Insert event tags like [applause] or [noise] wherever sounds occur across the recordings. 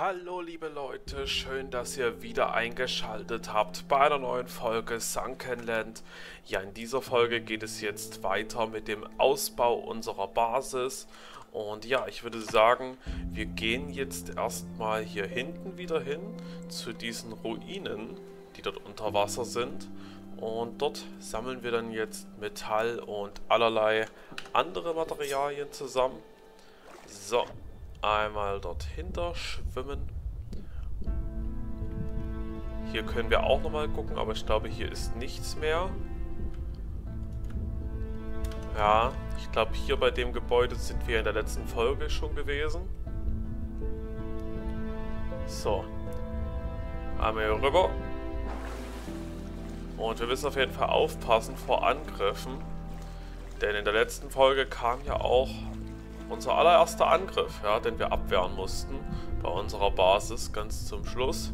Hallo liebe Leute, schön, dass ihr wieder eingeschaltet habt bei einer neuen Folge Sunkenland. Ja, in dieser Folge geht es jetzt weiter mit dem Ausbau unserer Basis. Und ja, ich würde sagen, wir gehen jetzt erstmal hier hinten wieder hin zu diesen Ruinen, die dort unter Wasser sind. Und dort sammeln wir dann jetzt Metall und allerlei andere Materialien zusammen. So, einmal dort schwimmen. Hier können wir auch nochmal gucken, aber ich glaube, hier ist nichts mehr. Ja, ich glaube, hier bei dem Gebäude sind wir in der letzten Folge schon gewesen. So. Einmal hier rüber. Und wir müssen auf jeden Fall aufpassen vor Angriffen. Denn in der letzten Folge kam ja auch unser allererster Angriff, ja, den wir abwehren mussten bei unserer Basis ganz zum Schluss.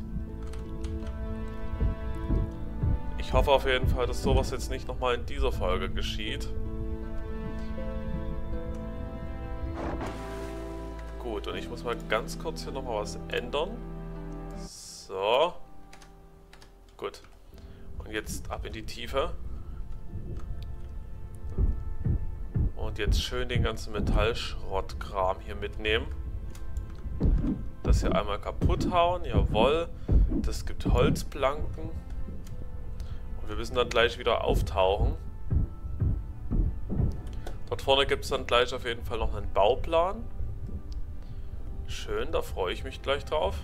Ich hoffe auf jeden Fall, dass sowas jetzt nicht nochmal in dieser Folge geschieht. Gut, und ich muss mal ganz kurz hier nochmal was ändern. So. Gut. Und jetzt ab in die Tiefe. Und jetzt schön den ganzen Metallschrottkram hier mitnehmen. Das hier einmal kaputt hauen, jawohl. Das gibt Holzplanken. Und wir müssen dann gleich wieder auftauchen. Dort vorne gibt es dann gleich auf jeden Fall noch einen Bauplan. Schön, da freue ich mich gleich drauf.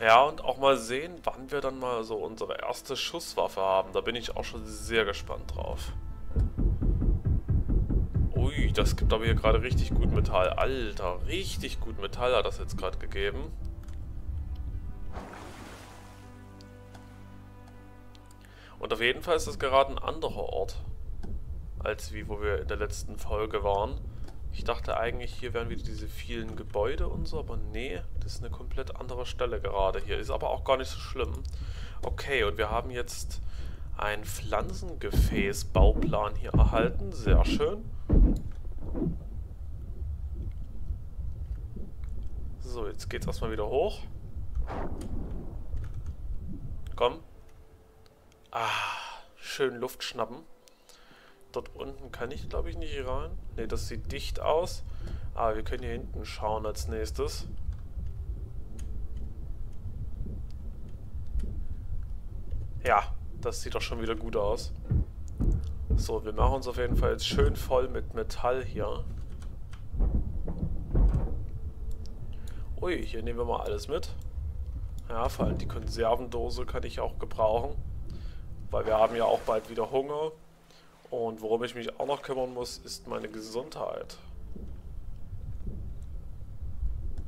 Ja, und auch mal sehen, wann wir dann mal so unsere erste Schusswaffe haben. Da bin ich auch schon sehr gespannt drauf. Ui, das gibt aber hier gerade richtig gut Metall. Alter, richtig gut Metall hat das jetzt gerade gegeben. Und auf jeden Fall ist das gerade ein anderer Ort, als wie wo wir in der letzten Folge waren. Ich dachte eigentlich, hier wären wieder diese vielen Gebäude und so, aber nee, das ist eine komplett andere Stelle gerade hier. Ist aber auch gar nicht so schlimm. Okay, und wir haben jetzt einen Pflanzengefäß-Bauplan hier erhalten. Sehr schön. So, jetzt geht's erstmal wieder hoch. Komm. Ah, schön Luft schnappen. Dort unten kann ich, glaube ich, nicht rein. Ne, das sieht dicht aus. Aber wir können hier hinten schauen als nächstes. Ja, das sieht doch schon wieder gut aus. So, wir machen uns auf jeden Fall jetzt schön voll mit Metall hier. Ui, hier nehmen wir mal alles mit. Ja, vor allem die Konservendose kann ich auch gebrauchen. Weil wir haben ja auch bald wieder Hunger. Und worum ich mich auch noch kümmern muss, ist meine Gesundheit.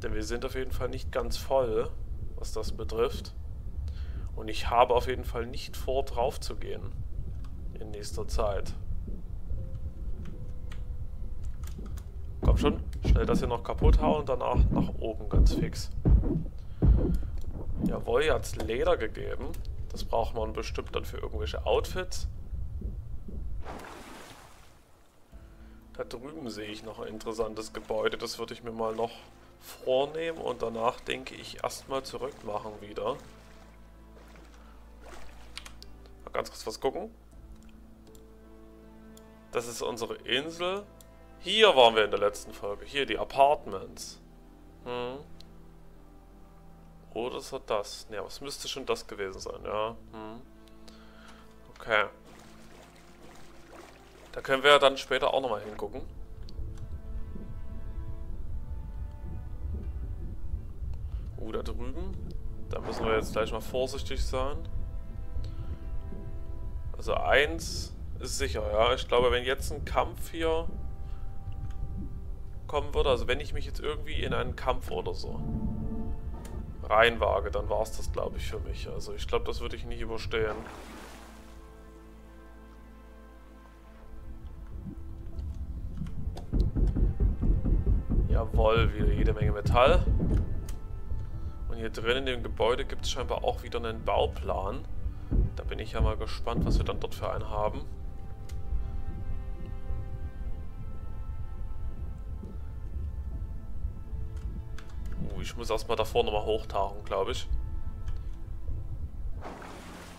Denn wir sind auf jeden Fall nicht ganz voll, was das betrifft. Und ich habe auf jeden Fall nicht vor, drauf zu gehen in nächster Zeit. Komm schon, schnell das hier noch kaputt hauen und danach nach oben ganz fix. Jawohl, hier hat es Leder gegeben. Das braucht man bestimmt dann für irgendwelche Outfits. Da drüben sehe ich noch ein interessantes Gebäude. Das würde ich mir mal noch vornehmen und danach denke ich erstmal zurück machen wieder. Ganz kurz was gucken. Das ist unsere Insel. Hier waren wir in der letzten Folge. Hier, die Apartments. Hm. Oder ist das? Ne, was müsste schon das gewesen sein, ja. Hm. Okay. Da können wir dann später auch nochmal hingucken. Uh, da drüben. Da müssen wir jetzt gleich mal vorsichtig sein. Also eins ist sicher, ja. Ich glaube, wenn jetzt ein Kampf hier kommen würde, also wenn ich mich jetzt irgendwie in einen Kampf oder so reinwage, dann war es das, glaube ich, für mich. Also ich glaube, das würde ich nicht überstehen. Jawohl, wieder jede Menge Metall. Und hier drin in dem Gebäude gibt es scheinbar auch wieder einen Bauplan. Da bin ich ja mal gespannt, was wir dann dort für einen haben. ich muss erstmal davor nochmal hochtauchen, glaube ich.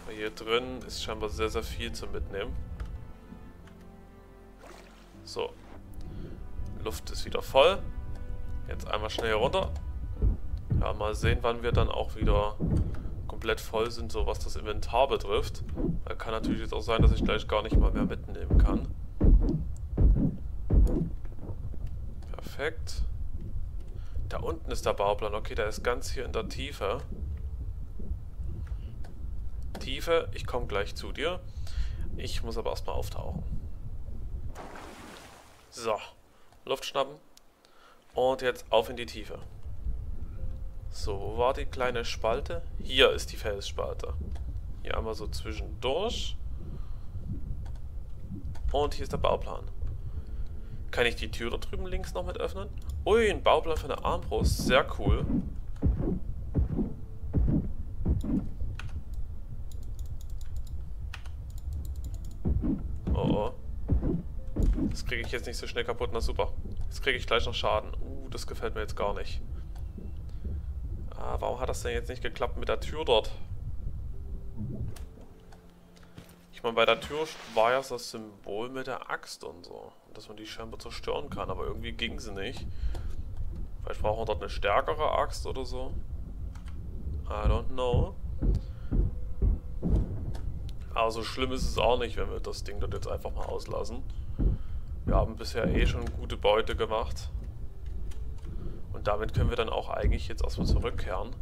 Hier drin ist scheinbar sehr, sehr viel zu mitnehmen. So. Luft ist wieder voll. Jetzt einmal schnell runter. Ja, mal sehen, wann wir dann auch wieder komplett voll sind, so was das Inventar betrifft. Da kann natürlich jetzt auch sein, dass ich gleich gar nicht mal mehr mitnehmen kann. Perfekt. Da unten ist der Bauplan. Okay, der ist ganz hier in der Tiefe. Tiefe, ich komme gleich zu dir. Ich muss aber erstmal auftauchen. So, Luft schnappen. Und jetzt auf in die Tiefe. So, wo war die kleine Spalte? Hier ist die Felsspalte. Hier einmal so zwischendurch. Und hier ist der Bauplan. Kann ich die Tür da drüben links noch mit öffnen? Ui, ein Bauplan für eine Armbrust. Sehr cool. Oh oh. Das kriege ich jetzt nicht so schnell kaputt. Na super. Jetzt kriege ich gleich noch Schaden. Uh, das gefällt mir jetzt gar nicht. Ah, warum hat das denn jetzt nicht geklappt mit der Tür dort? Ich meine, bei der Tür war ja das Symbol mit der Axt und so. Dass man die scheinbar zerstören kann, aber irgendwie ging sie nicht. Vielleicht brauchen wir dort eine stärkere Axt oder so. I don't know. Aber so schlimm ist es auch nicht, wenn wir das Ding dort jetzt einfach mal auslassen. Wir haben bisher eh schon gute Beute gemacht. Und damit können wir dann auch eigentlich jetzt erstmal zurückkehren.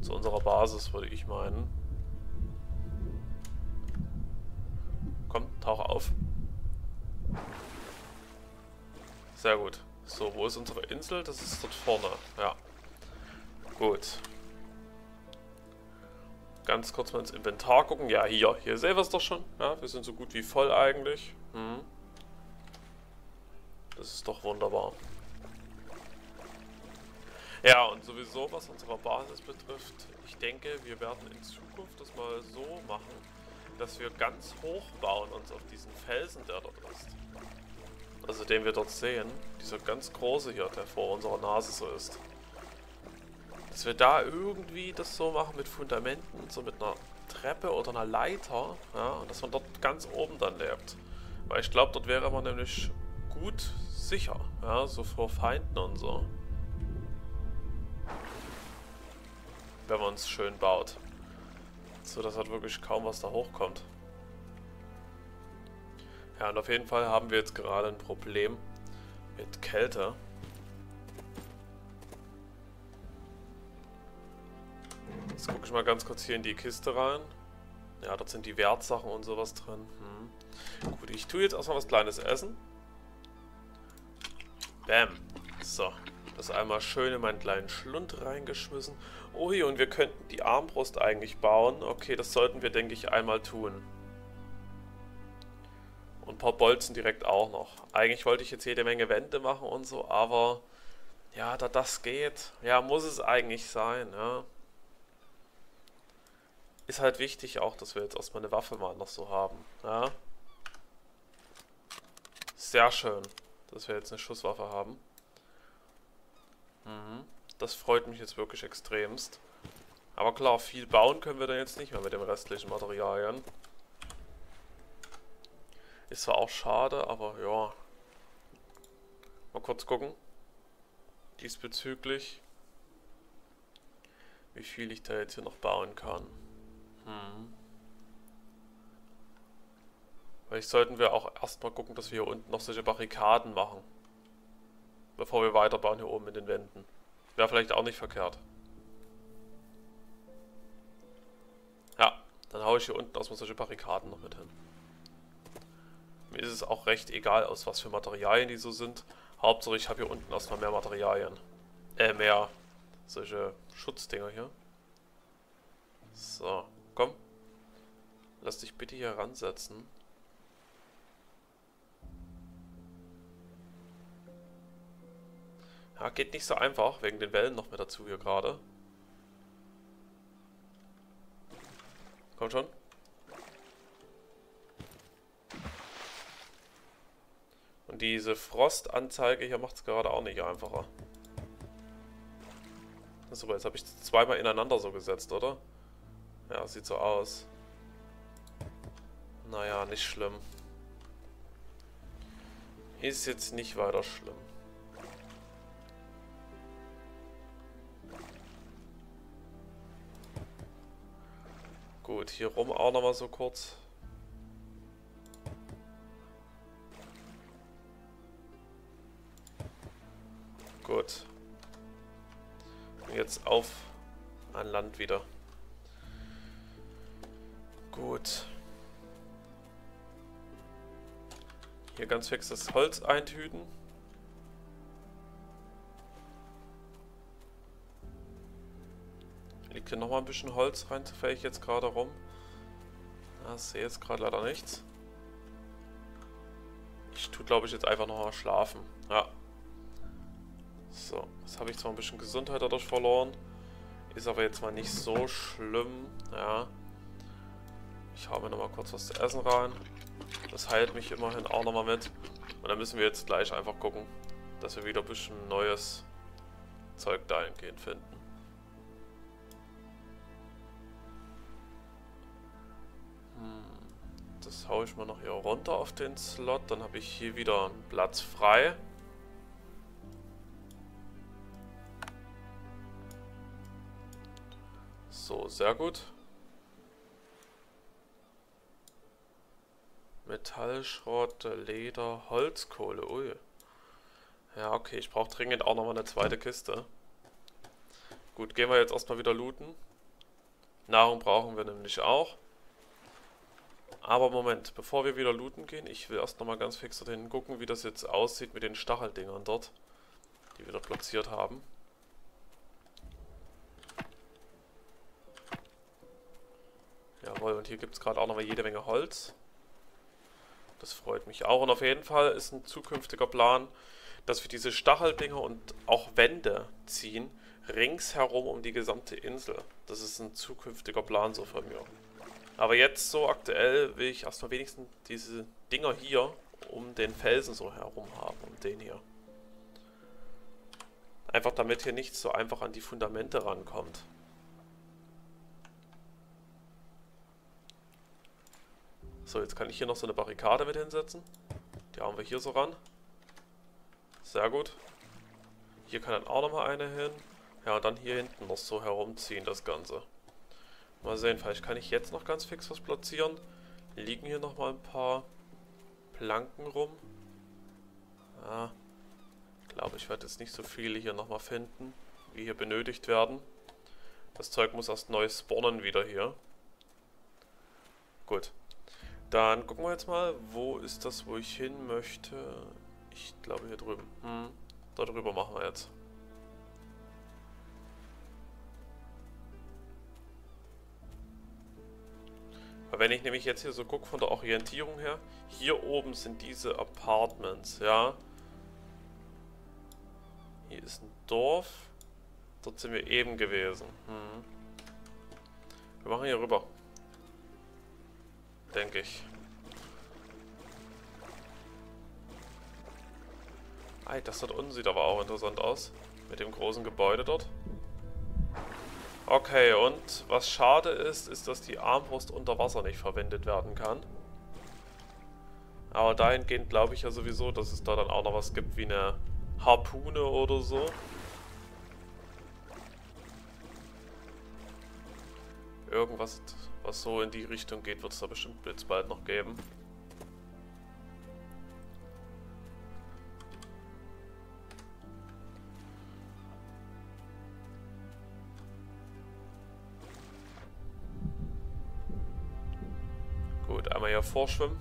Zu unserer Basis, würde ich meinen. Komm, tauche auf. Sehr gut. So, wo ist unsere Insel? Das ist dort vorne. Ja. Gut. Ganz kurz mal ins Inventar gucken. Ja, hier. Hier sehen wir es doch schon. Ja, wir sind so gut wie voll eigentlich. Hm. Das ist doch wunderbar. Ja, und sowieso, was unsere Basis betrifft, ich denke, wir werden in Zukunft das mal so machen, dass wir ganz hoch bauen uns auf diesen Felsen, der dort ist. Also den wir dort sehen, dieser ganz große hier, der vor unserer Nase so ist. Dass wir da irgendwie das so machen mit Fundamenten, so mit einer Treppe oder einer Leiter, ja, und dass man dort ganz oben dann lebt. Weil ich glaube, dort wäre man nämlich gut sicher, ja, so vor Feinden und so. Wenn man es schön baut. So, dass halt wirklich kaum was da hochkommt. Ja, und auf jeden Fall haben wir jetzt gerade ein Problem mit Kälte. Jetzt gucke ich mal ganz kurz hier in die Kiste rein. Ja, dort sind die Wertsachen und sowas drin. Hm. Gut, ich tue jetzt erstmal was Kleines essen. Bam. So. Das einmal schön in meinen kleinen Schlund reingeschmissen. Ui, und wir könnten die Armbrust eigentlich bauen. Okay, das sollten wir, denke ich, einmal tun. Und ein paar Bolzen direkt auch noch. Eigentlich wollte ich jetzt jede Menge Wände machen und so, aber... Ja, da das geht. Ja, muss es eigentlich sein, ja. Ist halt wichtig auch, dass wir jetzt erstmal eine Waffe mal noch so haben, ja. Sehr schön, dass wir jetzt eine Schusswaffe haben. Mhm. Das freut mich jetzt wirklich extremst. Aber klar, viel bauen können wir dann jetzt nicht mehr mit den restlichen Materialien. Ist zwar auch schade, aber ja. Mal kurz gucken. Diesbezüglich. Wie viel ich da jetzt hier noch bauen kann. Hm. Vielleicht sollten wir auch erstmal gucken, dass wir hier unten noch solche Barrikaden machen bevor wir weiterbauen hier oben in den Wänden. Wäre vielleicht auch nicht verkehrt. Ja, dann haue ich hier unten erstmal solche Barrikaden noch mit hin. Mir ist es auch recht egal, aus was für Materialien die so sind. Hauptsache ich habe hier unten erstmal mehr Materialien. Äh, mehr solche Schutzdinger hier. So, komm. Lass dich bitte hier ransetzen. Ja, geht nicht so einfach, wegen den Wellen noch mit dazu hier gerade. Komm schon. Und diese Frostanzeige hier macht es gerade auch nicht einfacher. Achso, jetzt habe ich zweimal ineinander so gesetzt, oder? Ja, sieht so aus. Naja, nicht schlimm. Ist jetzt nicht weiter schlimm. Gut, hier rum auch nochmal so kurz. Gut. Jetzt auf an Land wieder. Gut. Hier ganz fix das Holz eintüten. Hier nochmal ein bisschen Holz rein, zufällig jetzt gerade rum. Ja, sehe jetzt gerade leider nichts. Ich tue, glaube ich, jetzt einfach nochmal schlafen. Ja. So, jetzt habe ich zwar ein bisschen Gesundheit dadurch verloren. Ist aber jetzt mal nicht so schlimm. Ja. Ich hau mir nochmal kurz was zu essen rein. Das heilt mich immerhin auch nochmal mit. Und dann müssen wir jetzt gleich einfach gucken, dass wir wieder ein bisschen neues Zeug dahingehend finden. Das haue ich mal noch hier runter auf den Slot. Dann habe ich hier wieder einen Platz frei. So, sehr gut. Metallschrott, Leder, Holzkohle. Ui. Ja, okay, ich brauche dringend auch nochmal eine zweite Kiste. Gut, gehen wir jetzt erstmal wieder looten. Nahrung brauchen wir nämlich auch. Aber Moment, bevor wir wieder looten gehen, ich will erst nochmal ganz fix dorthin gucken, wie das jetzt aussieht mit den Stacheldingern dort, die wir dort platziert haben. Jawohl, und hier gibt es gerade auch nochmal jede Menge Holz. Das freut mich auch. Und auf jeden Fall ist ein zukünftiger Plan, dass wir diese Stacheldinger und auch Wände ziehen, ringsherum um die gesamte Insel. Das ist ein zukünftiger Plan so von mir. Aber jetzt so aktuell will ich erstmal wenigstens diese Dinger hier um den Felsen so herum haben, um den hier. Einfach damit hier nichts so einfach an die Fundamente rankommt. So, jetzt kann ich hier noch so eine Barrikade mit hinsetzen. Die haben wir hier so ran. Sehr gut. Hier kann dann auch nochmal eine hin. Ja, und dann hier hinten noch so herumziehen das Ganze. Mal sehen, vielleicht kann ich jetzt noch ganz fix was platzieren. Liegen hier nochmal ein paar Planken rum. Ja, glaube ich werde jetzt nicht so viele hier nochmal finden, wie hier benötigt werden. Das Zeug muss erst neu spawnen wieder hier. Gut. Dann gucken wir jetzt mal, wo ist das, wo ich hin möchte. Ich glaube hier drüben. Hm, da drüber machen wir jetzt. Weil wenn ich nämlich jetzt hier so gucke von der Orientierung her, hier oben sind diese Apartments, ja. Hier ist ein Dorf. Dort sind wir eben gewesen. Hm. Wir machen hier rüber denke ich. Ei, das dort unten sieht aber auch interessant aus. Mit dem großen Gebäude dort. Okay, und was schade ist, ist, dass die Armbrust unter Wasser nicht verwendet werden kann. Aber dahingehend glaube ich ja sowieso, dass es da dann auch noch was gibt wie eine Harpune oder so. Irgendwas was so in die Richtung geht, wird es da bestimmt jetzt bald noch geben. Vorschwimmen.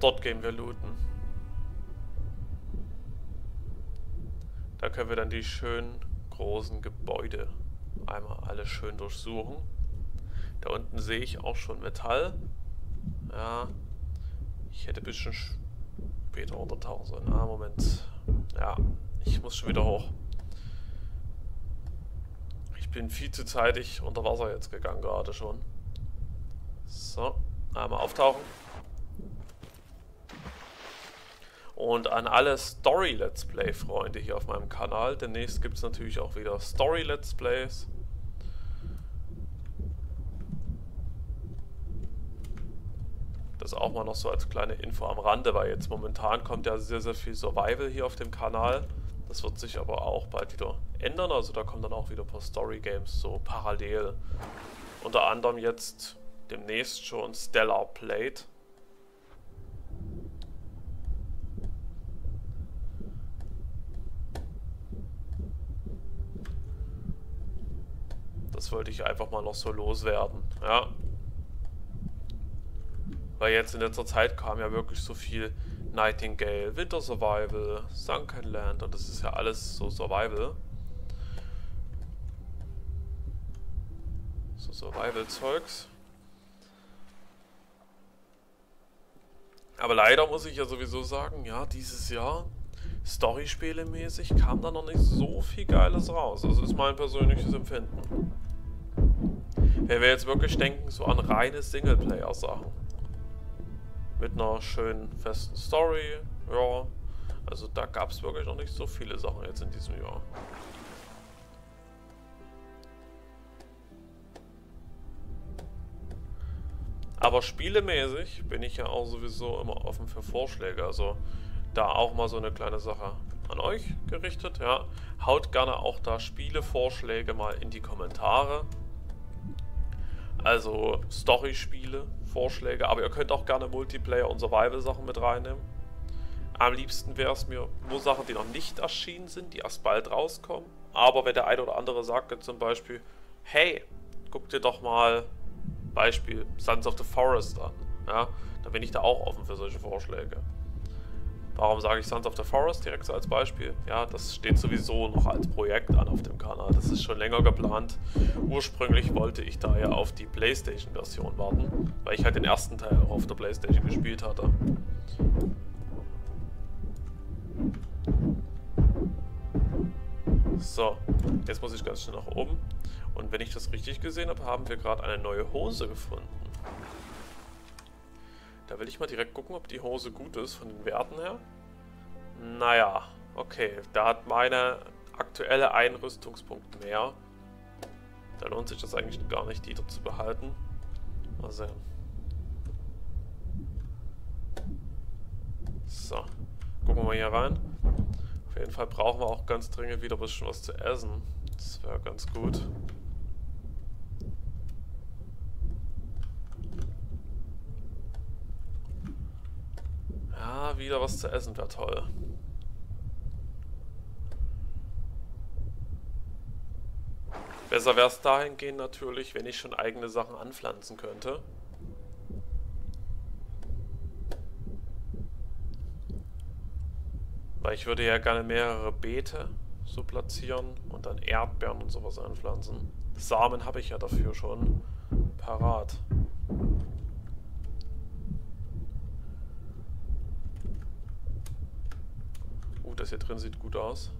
Dort gehen wir looten. Da können wir dann die schönen großen Gebäude einmal alle schön durchsuchen. Da unten sehe ich auch schon Metall. Ja, ich hätte ein bisschen später untertauchen sollen. Ah, Moment. Ja, ich muss schon wieder hoch. bin viel zu zeitig unter Wasser jetzt gegangen gerade schon. So, einmal auftauchen. Und an alle Story-Let's Play-Freunde hier auf meinem Kanal. Demnächst gibt es natürlich auch wieder Story-Let's Plays. Das auch mal noch so als kleine Info am Rande, weil jetzt momentan kommt ja sehr, sehr viel Survival hier auf dem Kanal. Das wird sich aber auch bald wieder ändern. Also da kommen dann auch wieder ein paar Story-Games so parallel. Unter anderem jetzt demnächst schon Stellar Plate. Das wollte ich einfach mal noch so loswerden. Ja. Weil jetzt in letzter Zeit kam ja wirklich so viel Nightingale, Winter Survival, Sunken Land und das ist ja alles so Survival. So Survival-Zeugs. Aber leider muss ich ja sowieso sagen, ja, dieses Jahr Storyspiele-mäßig kam da noch nicht so viel Geiles raus. Also ist mein persönliches Empfinden. Wenn wir jetzt wirklich denken, so an reine Singleplayer-Sachen. Mit einer schönen festen Story, ja. Also da gab es wirklich noch nicht so viele Sachen jetzt in diesem Jahr. Aber spielemäßig bin ich ja auch sowieso immer offen für Vorschläge. Also da auch mal so eine kleine Sache an euch gerichtet. Ja, haut gerne auch da Spielevorschläge mal in die Kommentare. Also Story-Spiele, Vorschläge, aber ihr könnt auch gerne Multiplayer und Survival-Sachen mit reinnehmen. Am liebsten wäre es mir nur Sachen, die noch nicht erschienen sind, die erst bald rauskommen. Aber wenn der eine oder andere sagt zum Beispiel, hey, guck dir doch mal Beispiel Sons of the Forest an, ja, dann bin ich da auch offen für solche Vorschläge. Warum sage ich Sons of the Forest direkt so als Beispiel? Ja, das steht sowieso noch als Projekt an auf dem Kanal. Das ist schon länger geplant. Ursprünglich wollte ich da ja auf die Playstation-Version warten, weil ich halt den ersten Teil auch auf der Playstation gespielt hatte. So, jetzt muss ich ganz schnell nach oben. Und wenn ich das richtig gesehen habe, haben wir gerade eine neue Hose gefunden. Da will ich mal direkt gucken, ob die Hose gut ist von den Werten her. Naja, okay. Da hat meine aktuelle Einrüstungspunkt mehr. Da lohnt sich das eigentlich gar nicht, die dort zu behalten. Mal sehen. So, gucken wir mal hier rein. Auf jeden Fall brauchen wir auch ganz dringend wieder ein bisschen was zu essen. Das wäre ganz gut. Wieder was zu essen wäre toll. Besser wäre es dahingehend natürlich, wenn ich schon eigene Sachen anpflanzen könnte. Weil ich würde ja gerne mehrere Beete so platzieren und dann Erdbeeren und sowas anpflanzen. Samen habe ich ja dafür schon parat. Das hier drin sieht gut aus.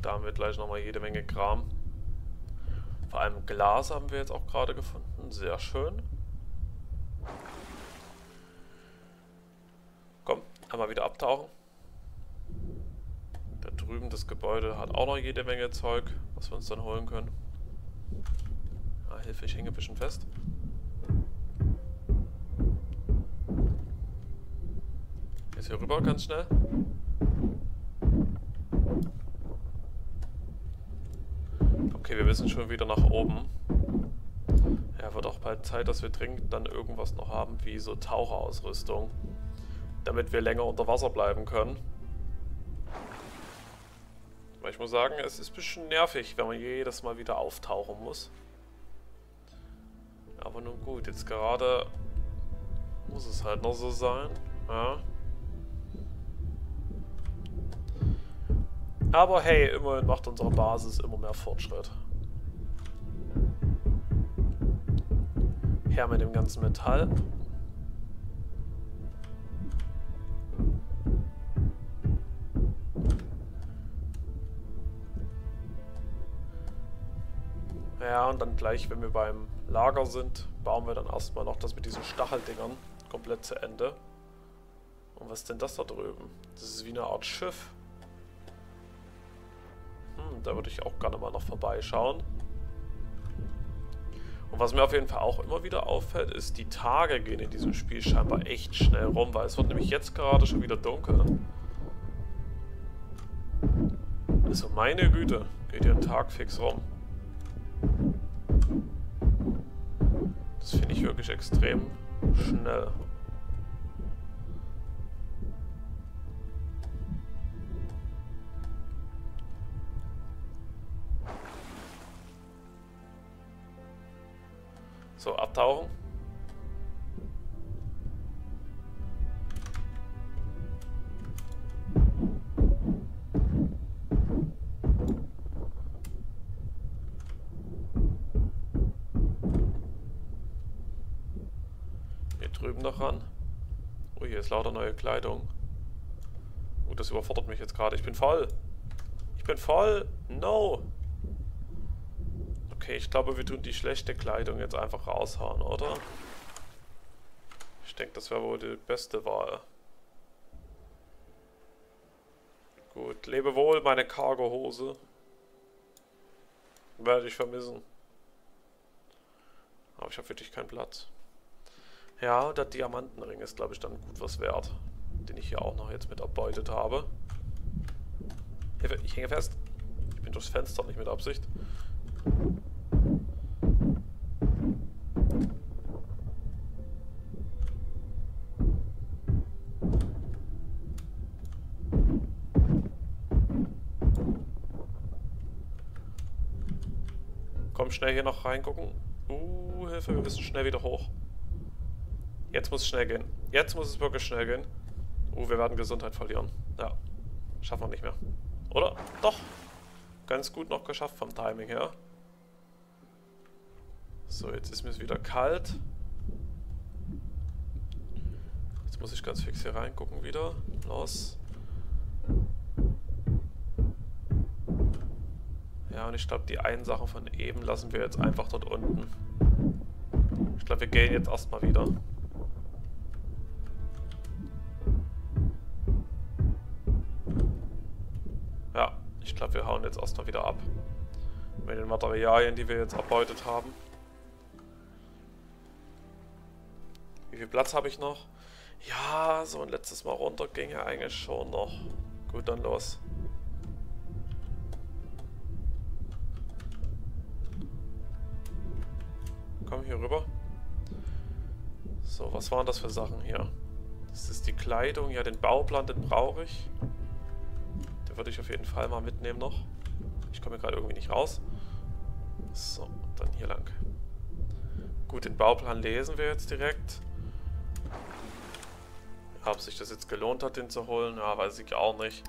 Da haben wir gleich nochmal jede Menge Kram. Vor allem Glas haben wir jetzt auch gerade gefunden. Sehr schön. Komm, einmal wieder abtauchen. Da drüben das Gebäude hat auch noch jede Menge Zeug, was wir uns dann holen können. Ah, Hilfe, ich hänge ein bisschen fest. Jetzt hier rüber ganz schnell. Okay, wir müssen schon wieder nach oben. Ja, wird auch bald Zeit, dass wir dringend dann irgendwas noch haben, wie so Taucherausrüstung. Damit wir länger unter Wasser bleiben können. Weil ich muss sagen, es ist ein bisschen nervig, wenn man jedes Mal wieder auftauchen muss. Aber nun gut, jetzt gerade muss es halt noch so sein. Ja. Aber hey, immerhin macht unsere Basis immer mehr Fortschritt. Her mit dem ganzen Metall. Ja, und dann gleich, wenn wir beim Lager sind, bauen wir dann erstmal noch das mit diesen Stacheldingern komplett zu Ende. Und was ist denn das da drüben? Das ist wie eine Art Schiff. Hm, da würde ich auch gerne mal noch vorbeischauen. Und was mir auf jeden Fall auch immer wieder auffällt, ist, die Tage gehen in diesem Spiel scheinbar echt schnell rum, weil es wird nämlich jetzt gerade schon wieder dunkel. Also meine Güte, geht hier ein Tag fix rum. Das finde ich wirklich extrem schnell. Abtauchen. Hier drüben noch ran. Oh, hier ist lauter neue Kleidung. Oh, das überfordert mich jetzt gerade. Ich bin voll. Ich bin voll. No. Okay, ich glaube, wir tun die schlechte Kleidung jetzt einfach raushauen, oder? Ich denke, das wäre wohl die beste Wahl. Gut, lebe wohl, meine Cargo-Hose. Werde ich vermissen. Aber ich habe wirklich keinen Platz. Ja, der Diamantenring ist, glaube ich, dann gut was wert. Den ich hier auch noch jetzt mit erbeutet habe. Ich hänge fest. Ich bin durchs Fenster, nicht mit Absicht. Schnell hier noch reingucken. Uh, Hilfe, wir müssen schnell wieder hoch. Jetzt muss es schnell gehen. Jetzt muss es wirklich schnell gehen. Uh, wir werden Gesundheit verlieren. Ja. Schaffen wir nicht mehr. Oder? Doch. Ganz gut noch geschafft vom Timing her. So, jetzt ist mir wieder kalt. Jetzt muss ich ganz fix hier reingucken wieder. Los. Ja, und ich glaube, die einen Sachen von eben lassen wir jetzt einfach dort unten. Ich glaube, wir gehen jetzt erstmal wieder. Ja, ich glaube, wir hauen jetzt erstmal wieder ab. Mit den Materialien, die wir jetzt erbeutet haben. Wie viel Platz habe ich noch? Ja, so ein letztes Mal runter ging ja eigentlich schon noch. Gut, dann los. Komm hier rüber. So, was waren das für Sachen hier? Das ist die Kleidung. Ja, den Bauplan, den brauche ich. Den würde ich auf jeden Fall mal mitnehmen noch. Ich komme gerade irgendwie nicht raus. So, dann hier lang. Gut, den Bauplan lesen wir jetzt direkt. Ob sich das jetzt gelohnt hat, den zu holen, ja, weiß ich auch nicht.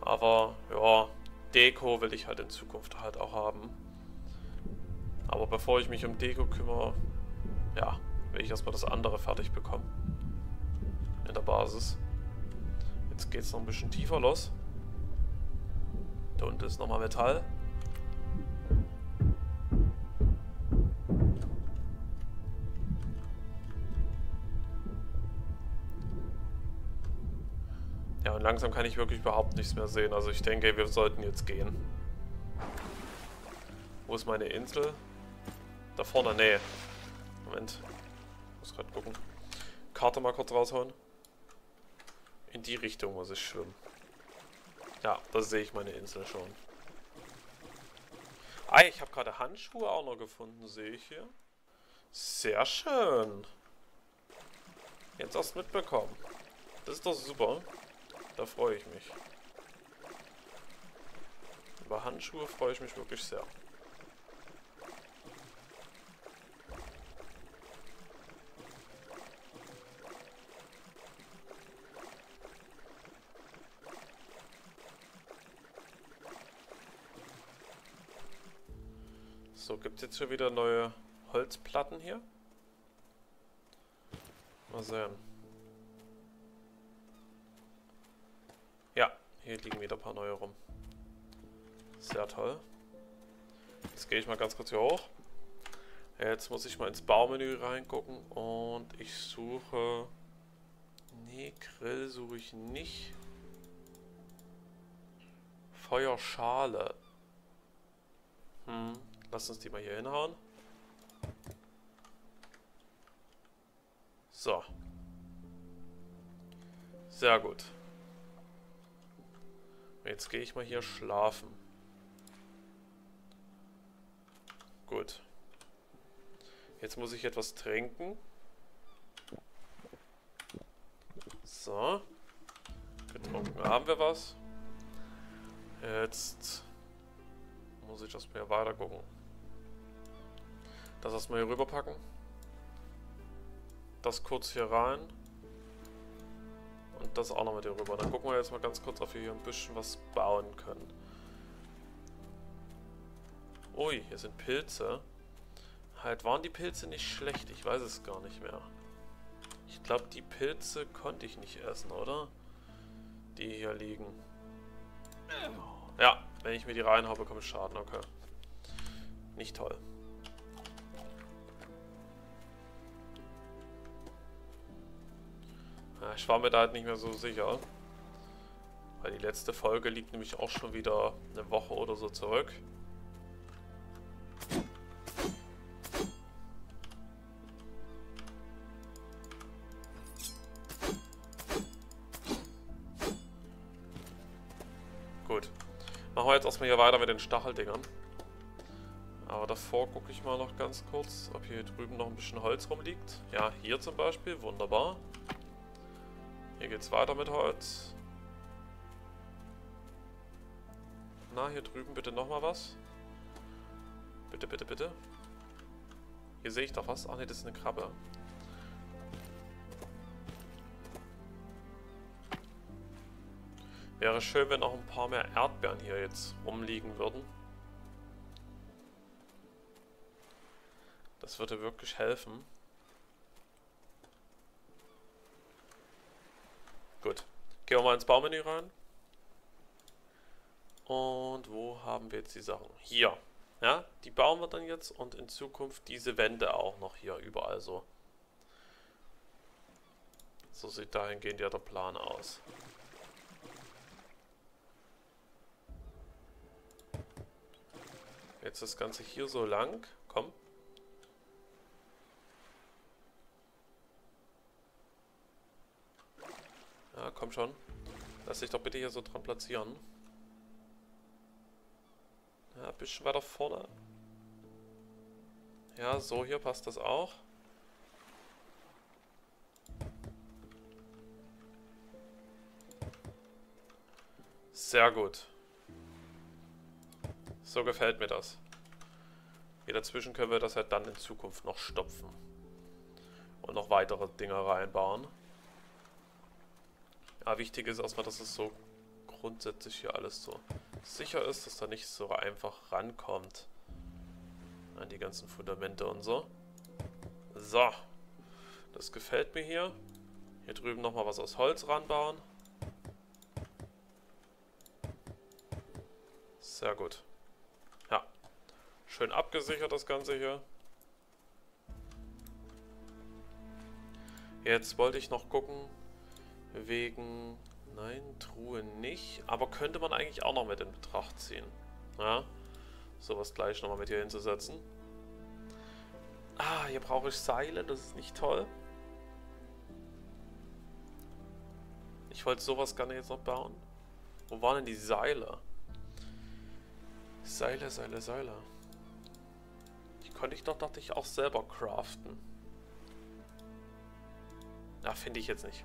Aber, ja, Deko will ich halt in Zukunft halt auch haben. Aber bevor ich mich um Deko kümmere, ja, will ich erstmal das andere fertig bekommen. In der Basis. Jetzt geht es noch ein bisschen tiefer los. Da unten ist nochmal Metall. Ja, und langsam kann ich wirklich überhaupt nichts mehr sehen. Also ich denke, wir sollten jetzt gehen. Wo ist meine Insel? Da vorne, nee. Moment. Ich muss gerade gucken. Karte mal kurz raushauen. In die Richtung muss ich schwimmen. Ja, da sehe ich meine Insel schon. Ah, ich habe gerade Handschuhe auch noch gefunden, sehe ich hier. Sehr schön. Jetzt erst mitbekommen. Das ist doch super. Da freue ich mich. Über Handschuhe freue ich mich wirklich sehr. So, gibt es jetzt schon wieder neue Holzplatten hier? Mal sehen. Ja, hier liegen wieder ein paar neue rum. Sehr toll. Jetzt gehe ich mal ganz kurz hier hoch. Jetzt muss ich mal ins Baumenü reingucken und ich suche... Nee, Grill suche ich nicht. Feuerschale. Hm, lass uns die mal hier hinhauen. So. Sehr gut. Jetzt gehe ich mal hier schlafen. Gut. Jetzt muss ich etwas trinken. So. Getrunken haben wir was. Jetzt muss ich das mal weiter gucken. Das erstmal hier rüberpacken. Das kurz hier rein. Und das auch noch mit hier rüber. Dann gucken wir jetzt mal ganz kurz, ob wir hier ein bisschen was bauen können. Ui, hier sind Pilze. Halt, waren die Pilze nicht schlecht? Ich weiß es gar nicht mehr. Ich glaube, die Pilze konnte ich nicht essen, oder? Die hier liegen. Ja, wenn ich mir die reinhaue, bekomme ich Schaden, okay. Nicht toll. Ich war mir da halt nicht mehr so sicher. Weil die letzte Folge liegt nämlich auch schon wieder eine Woche oder so zurück. Gut. Machen wir jetzt erstmal hier weiter mit den Stacheldingern. Aber davor gucke ich mal noch ganz kurz, ob hier drüben noch ein bisschen Holz rumliegt. Ja, hier zum Beispiel. Wunderbar. Hier geht's weiter mit Holz. Na, hier drüben bitte nochmal was. Bitte, bitte, bitte. Hier sehe ich doch was. Ach ne, das ist eine Krabbe. Wäre schön, wenn auch ein paar mehr Erdbeeren hier jetzt rumliegen würden. Das würde wirklich helfen. Gut. Gehen wir mal ins Baumenü rein. Und wo haben wir jetzt die Sachen? Hier. Ja, die bauen wir dann jetzt und in Zukunft diese Wände auch noch hier überall so. So sieht dahingehend ja der Plan aus. Jetzt das Ganze hier so lang. Komm. Ja, komm schon. Lass dich doch bitte hier so dran platzieren. Ja, ein bisschen weiter vorne. Ja, so hier passt das auch. Sehr gut. So gefällt mir das. Hier dazwischen können wir das halt dann in Zukunft noch stopfen. Und noch weitere Dinge reinbauen. Ja, wichtig ist erstmal, dass es so grundsätzlich hier alles so sicher ist, dass da nicht so einfach rankommt an die ganzen Fundamente und so. So, das gefällt mir hier. Hier drüben nochmal was aus Holz ranbauen. Sehr gut. Ja, schön abgesichert das Ganze hier. Jetzt wollte ich noch gucken, Wegen... Nein, Truhe nicht. Aber könnte man eigentlich auch noch mit in Betracht ziehen. Ja. Sowas gleich nochmal mit hier hinzusetzen. Ah, hier brauche ich Seile. Das ist nicht toll. Ich wollte sowas gerne jetzt noch bauen. Wo waren denn die Seile? Seile, Seile, Seile. Die konnte ich doch, dachte ich, auch selber craften. Ja, finde ich jetzt nicht.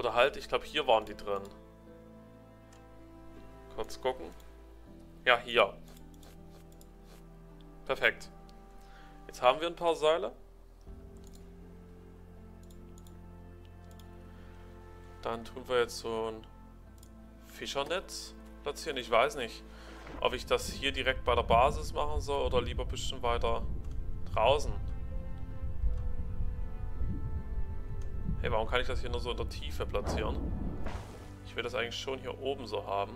Oder halt, ich glaube hier waren die drin. Kurz gucken. Ja, hier. Perfekt. Jetzt haben wir ein paar Seile. Dann tun wir jetzt so ein Fischernetz platzieren. Ich weiß nicht, ob ich das hier direkt bei der Basis machen soll oder lieber ein bisschen weiter draußen. Hey, warum kann ich das hier nur so in der Tiefe platzieren? Ich will das eigentlich schon hier oben so haben.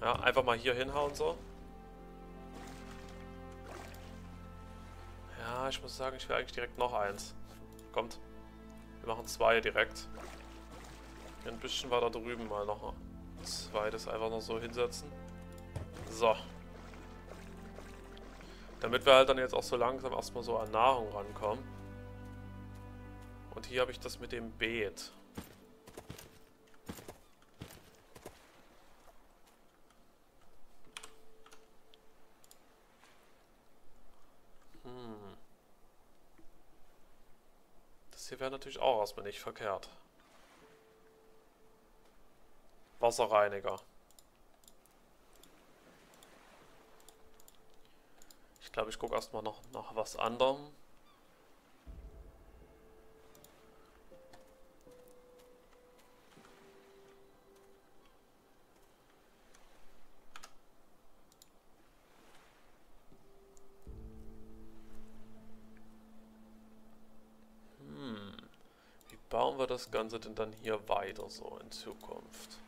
Ja, einfach mal hier hinhauen so. Ja, ich muss sagen, ich will eigentlich direkt noch eins. Kommt. Wir machen zwei direkt. Ein bisschen weiter drüben mal noch ein zweites einfach noch so hinsetzen. So. Damit wir halt dann jetzt auch so langsam erstmal so an Nahrung rankommen. Und hier habe ich das mit dem Beet. Hm. Das hier wäre natürlich auch erstmal nicht verkehrt. Wasserreiniger. Ich glaube, ich gucke erstmal noch nach was anderem. Wir das Ganze denn dann hier weiter so in Zukunft?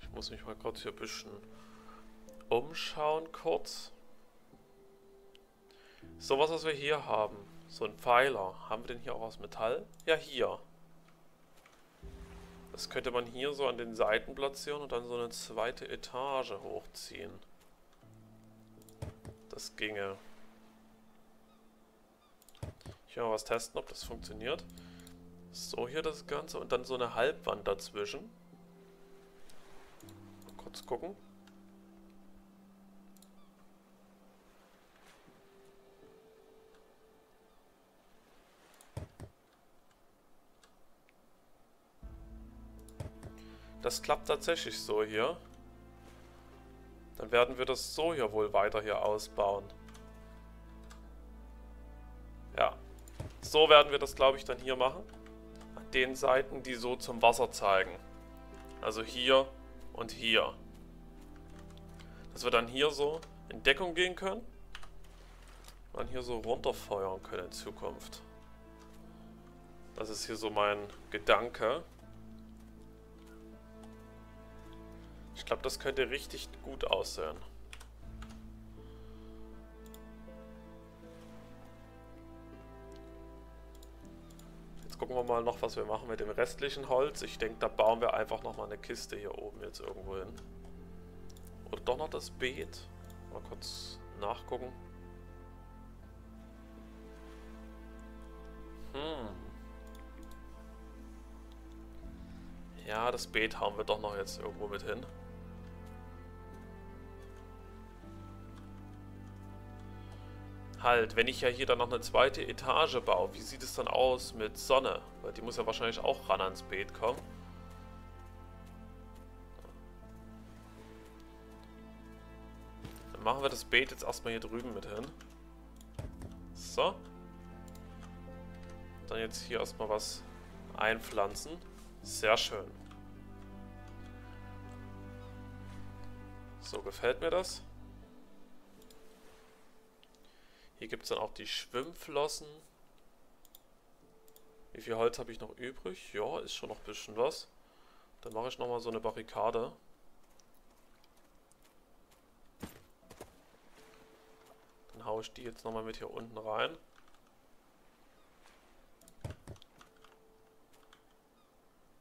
Ich muss mich mal kurz hier ein bisschen umschauen kurz. Sowas, was wir hier haben. So ein Pfeiler. Haben wir den hier auch aus Metall? Ja, hier. Das könnte man hier so an den Seiten platzieren und dann so eine zweite Etage hochziehen. Das ginge. Ich will mal was testen, ob das funktioniert. So hier das Ganze und dann so eine Halbwand dazwischen. Mal kurz gucken. Das klappt tatsächlich so hier. Dann werden wir das so hier wohl weiter hier ausbauen. So werden wir das, glaube ich, dann hier machen. An den Seiten, die so zum Wasser zeigen. Also hier und hier. Dass wir dann hier so in Deckung gehen können. Und dann hier so runterfeuern können in Zukunft. Das ist hier so mein Gedanke. Ich glaube, das könnte richtig gut aussehen. Jetzt gucken wir mal noch, was wir machen mit dem restlichen Holz. Ich denke, da bauen wir einfach nochmal eine Kiste hier oben jetzt irgendwo hin. Oder doch noch das Beet. Mal kurz nachgucken. Hm. Ja, das Beet hauen wir doch noch jetzt irgendwo mit hin. Halt, wenn ich ja hier dann noch eine zweite Etage baue, wie sieht es dann aus mit Sonne? Weil die muss ja wahrscheinlich auch ran ans Beet kommen. Dann machen wir das Beet jetzt erstmal hier drüben mit hin. So. Dann jetzt hier erstmal was einpflanzen. Sehr schön. So, gefällt mir das. Hier gibt es dann auch die Schwimmflossen. Wie viel Holz habe ich noch übrig? Ja, ist schon noch ein bisschen was. Dann mache ich nochmal so eine Barrikade. Dann haue ich die jetzt nochmal mit hier unten rein.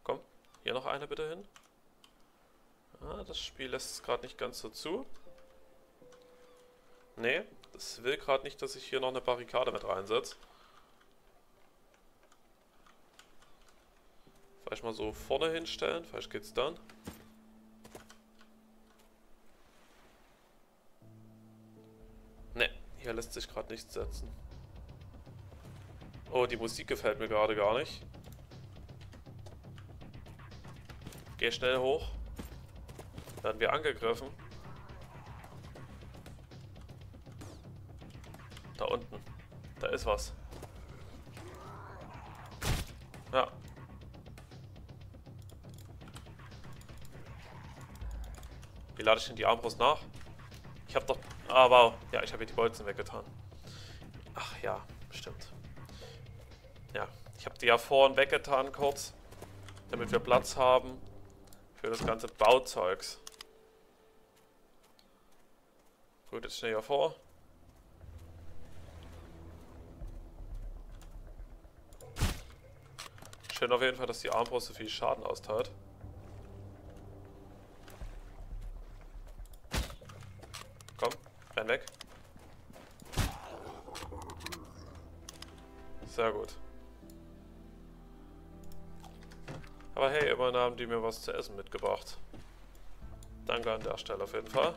Komm, hier noch eine bitte hin. Ah, das Spiel lässt es gerade nicht ganz so zu. Nee, das will gerade nicht, dass ich hier noch eine Barrikade mit reinsetze. Vielleicht mal so vorne hinstellen, vielleicht geht's dann. Ne, hier lässt sich gerade nichts setzen. Oh, die Musik gefällt mir gerade gar nicht. Geh schnell hoch. Werden wir angegriffen. Ist was. Ja. Wie lade ich denn die Armbrust nach? Ich habe doch... Ah, wow. Ja, ich habe hier die Bolzen weggetan. Ach ja, stimmt. Ja, ich habe die ja vorhin weggetan kurz. Damit wir Platz haben. Für Für das ganze Bauzeugs. Gut, jetzt schnell hier vor. Schön auf jeden Fall, dass die Armbrust so viel Schaden austeilt. Komm, renn weg. Sehr gut. Aber hey, immerhin haben die mir was zu essen mitgebracht. Danke an der Stelle auf jeden Fall.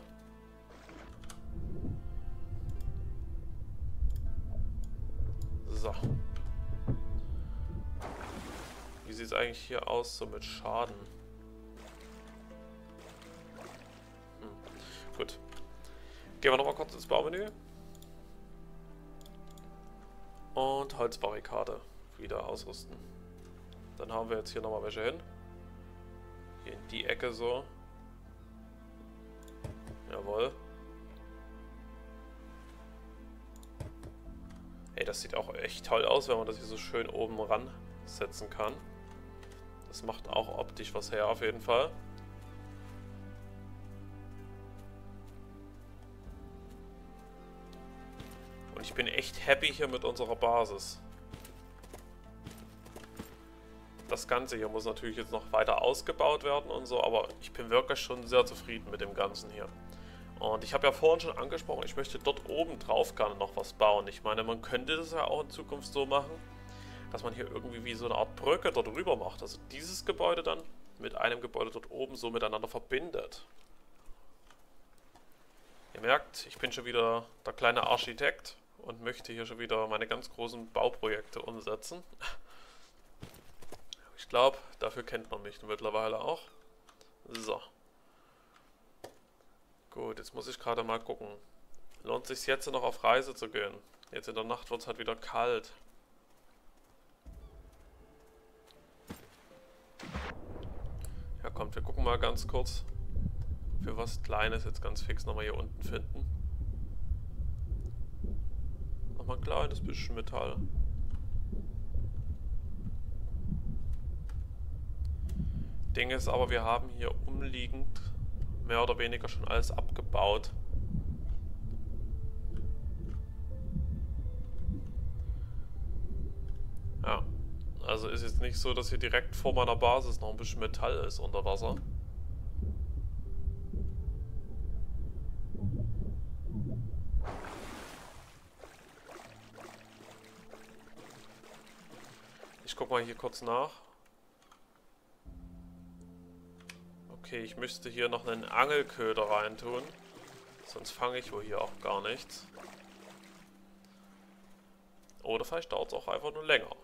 Eigentlich hier aus, so mit Schaden? Hm. Gut. Gehen wir nochmal kurz ins Baumenü. Und Holzbarrikade wieder ausrüsten. Dann haben wir jetzt hier nochmal welche hin. Hier in die Ecke so. Jawohl. Ey, das sieht auch echt toll aus, wenn man das hier so schön oben ran setzen kann. Das macht auch optisch was her auf jeden Fall. Und ich bin echt happy hier mit unserer Basis. Das Ganze hier muss natürlich jetzt noch weiter ausgebaut werden und so, aber ich bin wirklich schon sehr zufrieden mit dem Ganzen hier. Und ich habe ja vorhin schon angesprochen, ich möchte dort oben drauf gerne noch was bauen. Ich meine, man könnte das ja auch in Zukunft so machen, dass man hier irgendwie wie so eine Art Brücke dort rüber macht. Also dieses Gebäude dann mit einem Gebäude dort oben so miteinander verbindet. Ihr merkt, ich bin schon wieder der kleine Architekt und möchte hier schon wieder meine ganz großen Bauprojekte umsetzen. Ich glaube, dafür kennt man mich mittlerweile auch. So. Gut, jetzt muss ich gerade mal gucken. Lohnt es sich jetzt noch auf Reise zu gehen? Jetzt in der Nacht wird es halt wieder kalt. Ja kommt, wir gucken mal ganz kurz, für was Kleines jetzt ganz fix nochmal hier unten finden. Nochmal ein kleines bisschen Metall. Ding ist aber, wir haben hier umliegend mehr oder weniger schon alles abgebaut. Ja, also ist jetzt nicht so, dass hier direkt vor meiner Basis noch ein bisschen Metall ist unter Wasser. Ich guck mal hier kurz nach. Okay, ich müsste hier noch einen Angelköder reintun. Sonst fange ich wohl hier auch gar nichts. Oder vielleicht dauert es auch einfach nur länger.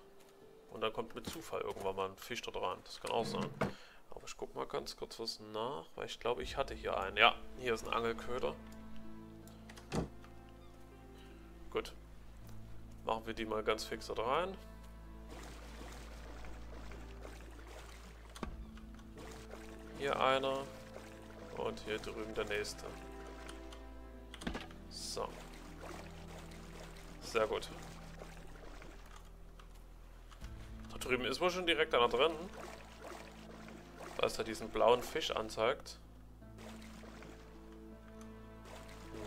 Und dann kommt mit Zufall irgendwann mal ein Fisch da dran. Das kann auch sein. Aber ich guck mal ganz kurz was nach, weil ich glaube, ich hatte hier einen. Ja, hier ist ein Angelköder. Gut. Machen wir die mal ganz fix da rein. Hier einer. Und hier drüben der nächste. So. Sehr gut. Drüben ist wohl schon direkt einer drin. Dass er diesen blauen Fisch anzeigt.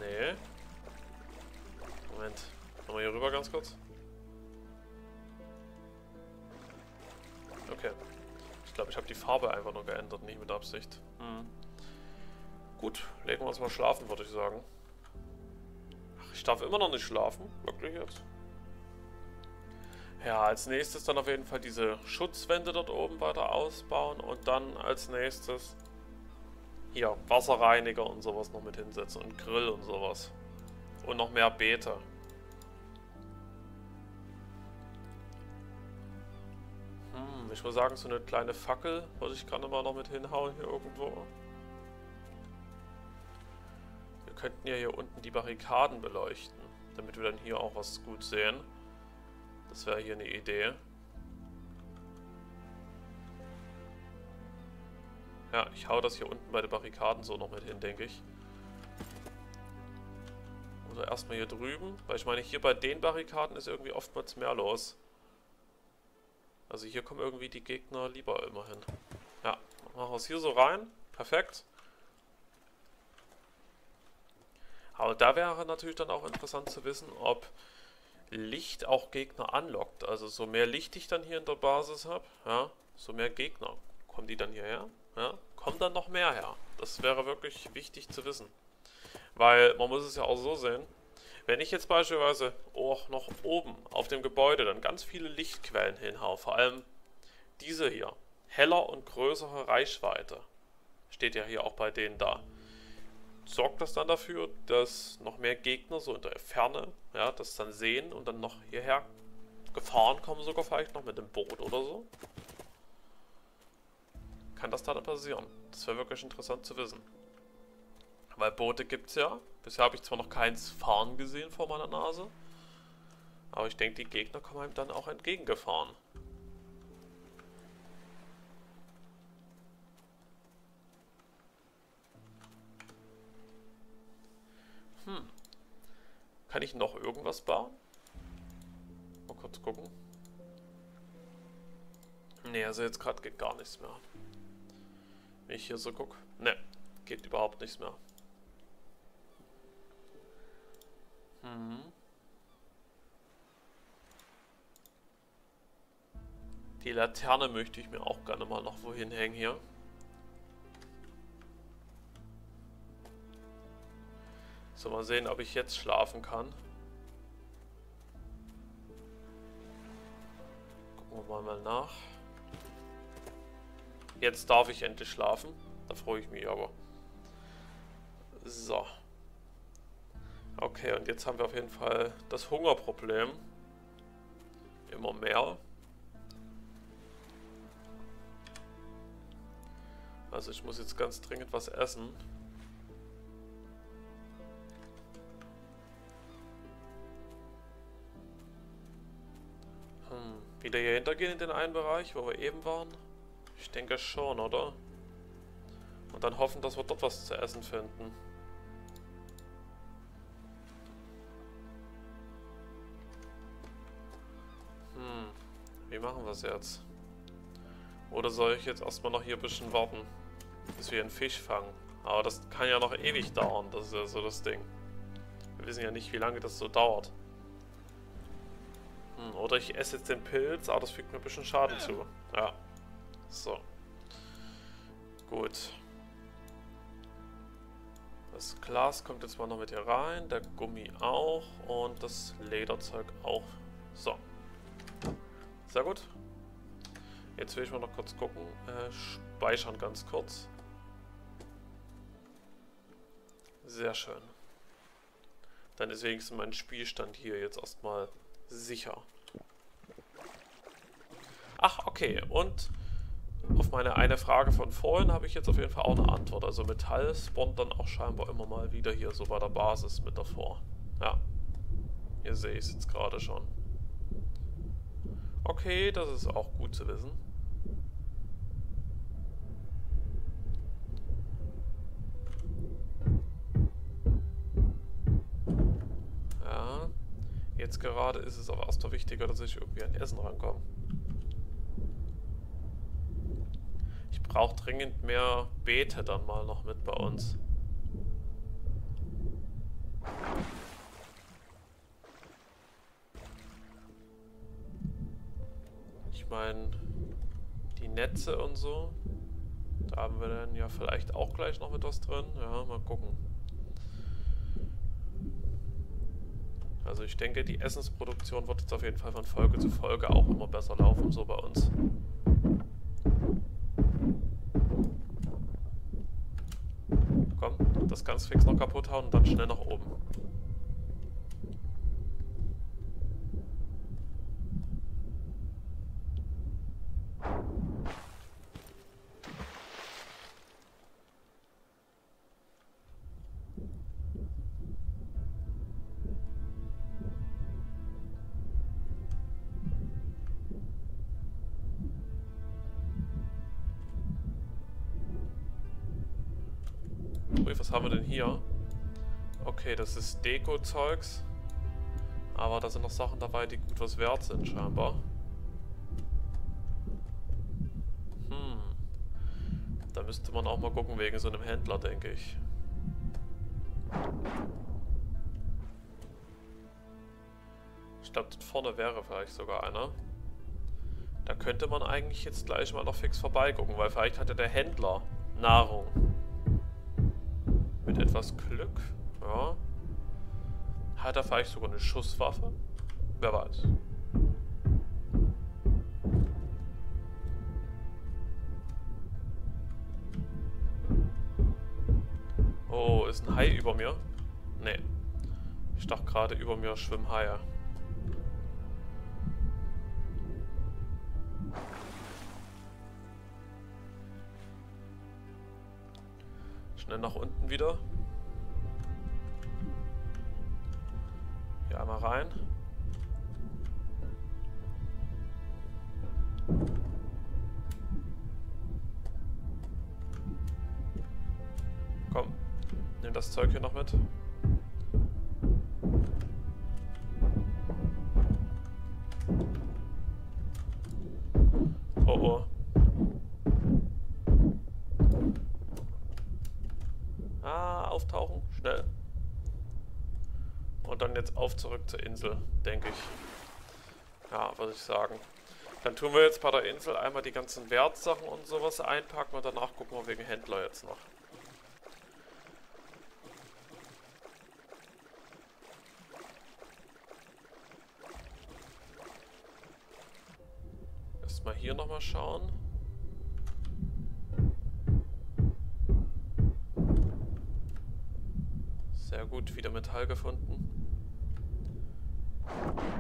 Nee. Moment. Nochmal hier rüber ganz kurz. Okay glaube, ich habe die Farbe einfach nur geändert, nicht mit Absicht. Hm. Gut, legen wir uns mal schlafen, würde ich sagen. Ach, ich darf immer noch nicht schlafen? Wirklich jetzt? Ja, als nächstes dann auf jeden Fall diese Schutzwände dort oben weiter ausbauen und dann als nächstes hier Wasserreiniger und sowas noch mit hinsetzen und Grill und sowas. Und noch mehr Beete. ich würde sagen, so eine kleine Fackel würde ich gerade mal noch mit hinhauen hier irgendwo. Wir könnten ja hier unten die Barrikaden beleuchten, damit wir dann hier auch was gut sehen. Das wäre hier eine Idee. Ja, ich hau das hier unten bei den Barrikaden so noch mit hin, denke ich. Oder erstmal hier drüben, weil ich meine, hier bei den Barrikaden ist irgendwie oftmals mehr los. Also hier kommen irgendwie die Gegner lieber immer hin. Ja, machen wir es hier so rein. Perfekt. Aber da wäre natürlich dann auch interessant zu wissen, ob Licht auch Gegner anlockt. Also so mehr Licht ich dann hier in der Basis habe, ja, so mehr Gegner. Kommen die dann hierher? Ja, kommen dann noch mehr her. Das wäre wirklich wichtig zu wissen. Weil man muss es ja auch so sehen, wenn ich jetzt beispielsweise auch noch oben auf dem Gebäude dann ganz viele Lichtquellen hinhaue, vor allem diese hier, heller und größere Reichweite, steht ja hier auch bei denen da, sorgt das dann dafür, dass noch mehr Gegner so in der Ferne, ja, das dann sehen und dann noch hierher gefahren kommen, sogar vielleicht noch mit dem Boot oder so? Kann das da passieren? Das wäre wirklich interessant zu wissen. Weil Boote gibt es ja. Bisher habe ich zwar noch keins fahren gesehen vor meiner Nase. Aber ich denke, die Gegner kommen einem dann auch entgegengefahren. Kann ich noch irgendwas bauen? Mal kurz gucken. Ne, also jetzt gerade geht gar nichts mehr. Wenn ich hier so gucke. Ne, geht überhaupt nichts mehr. Mhm. Die Laterne möchte ich mir auch gerne mal noch wohin hängen hier. So, mal sehen, ob ich jetzt schlafen kann. Gucken wir mal nach. Jetzt darf ich endlich schlafen. Da freue ich mich aber. So. Okay, und jetzt haben wir auf jeden Fall das Hungerproblem. Immer mehr. Also ich muss jetzt ganz dringend was essen. Wieder hier hintergehen in den einen Bereich, wo wir eben waren? Ich denke schon, oder? Und dann hoffen, dass wir dort was zu essen finden. Wie machen wir es jetzt? Oder soll ich jetzt erstmal noch hier ein bisschen warten, bis wir einen Fisch fangen? Aber das kann ja noch ewig dauern, das ist ja so das Ding. Wir wissen ja nicht, wie lange das so dauert. Hm, oder ich esse jetzt den Pilz, aber das fügt mir ein bisschen Schaden zu. Ja. So. Gut. Das Glas kommt jetzt mal noch mit hier rein, der Gummi auch und das Lederzeug auch. So. Sehr gut. Jetzt will ich mal noch kurz gucken. Äh, speichern ganz kurz. Sehr schön. Dann ist wenigstens mein Spielstand hier jetzt erstmal sicher. Ach, okay. Und auf meine eine Frage von vorhin habe ich jetzt auf jeden Fall auch eine Antwort. Also Metall spawnt dann auch scheinbar immer mal wieder hier so bei der Basis mit davor. Ja. Hier sehe ich es jetzt gerade schon. Okay, das ist auch gut zu wissen. Jetzt gerade ist es aber erstmal wichtiger, dass ich irgendwie an Essen rankomme. Ich brauche dringend mehr Beete dann mal noch mit bei uns. Ich meine, die Netze und so, da haben wir dann ja vielleicht auch gleich noch mit was drin. Ja, mal gucken. Also ich denke, die Essensproduktion wird jetzt auf jeden Fall von Folge zu Folge auch immer besser laufen, so bei uns. Komm, das ganz fix noch kaputt hauen und dann schnell nach oben. Hier? Okay, das ist Deko-Zeugs. Aber da sind noch Sachen dabei, die gut was wert sind, scheinbar. Hm. Da müsste man auch mal gucken wegen so einem Händler, denke ich. Ich glaube, dort vorne wäre vielleicht sogar einer. Da könnte man eigentlich jetzt gleich mal noch fix vorbeigucken, weil vielleicht hat ja der Händler Nahrung. Etwas Glück, ja. Hat er vielleicht sogar eine Schusswaffe? Wer weiß. Oh, ist ein Hai über mir? Nee. Ich dachte gerade, über mir schwimmen Haie. Schnell nach unten wieder. Einmal rein. Komm, nimm das Zeug hier noch mit. Zurück zur Insel, denke ich. Ja, würde ich sagen. Dann tun wir jetzt bei der Insel einmal die ganzen Wertsachen und sowas einpacken und danach gucken wir wegen Händler jetzt noch. Erstmal hier nochmal schauen. Sehr gut, wieder Metall gefunden. Thank you.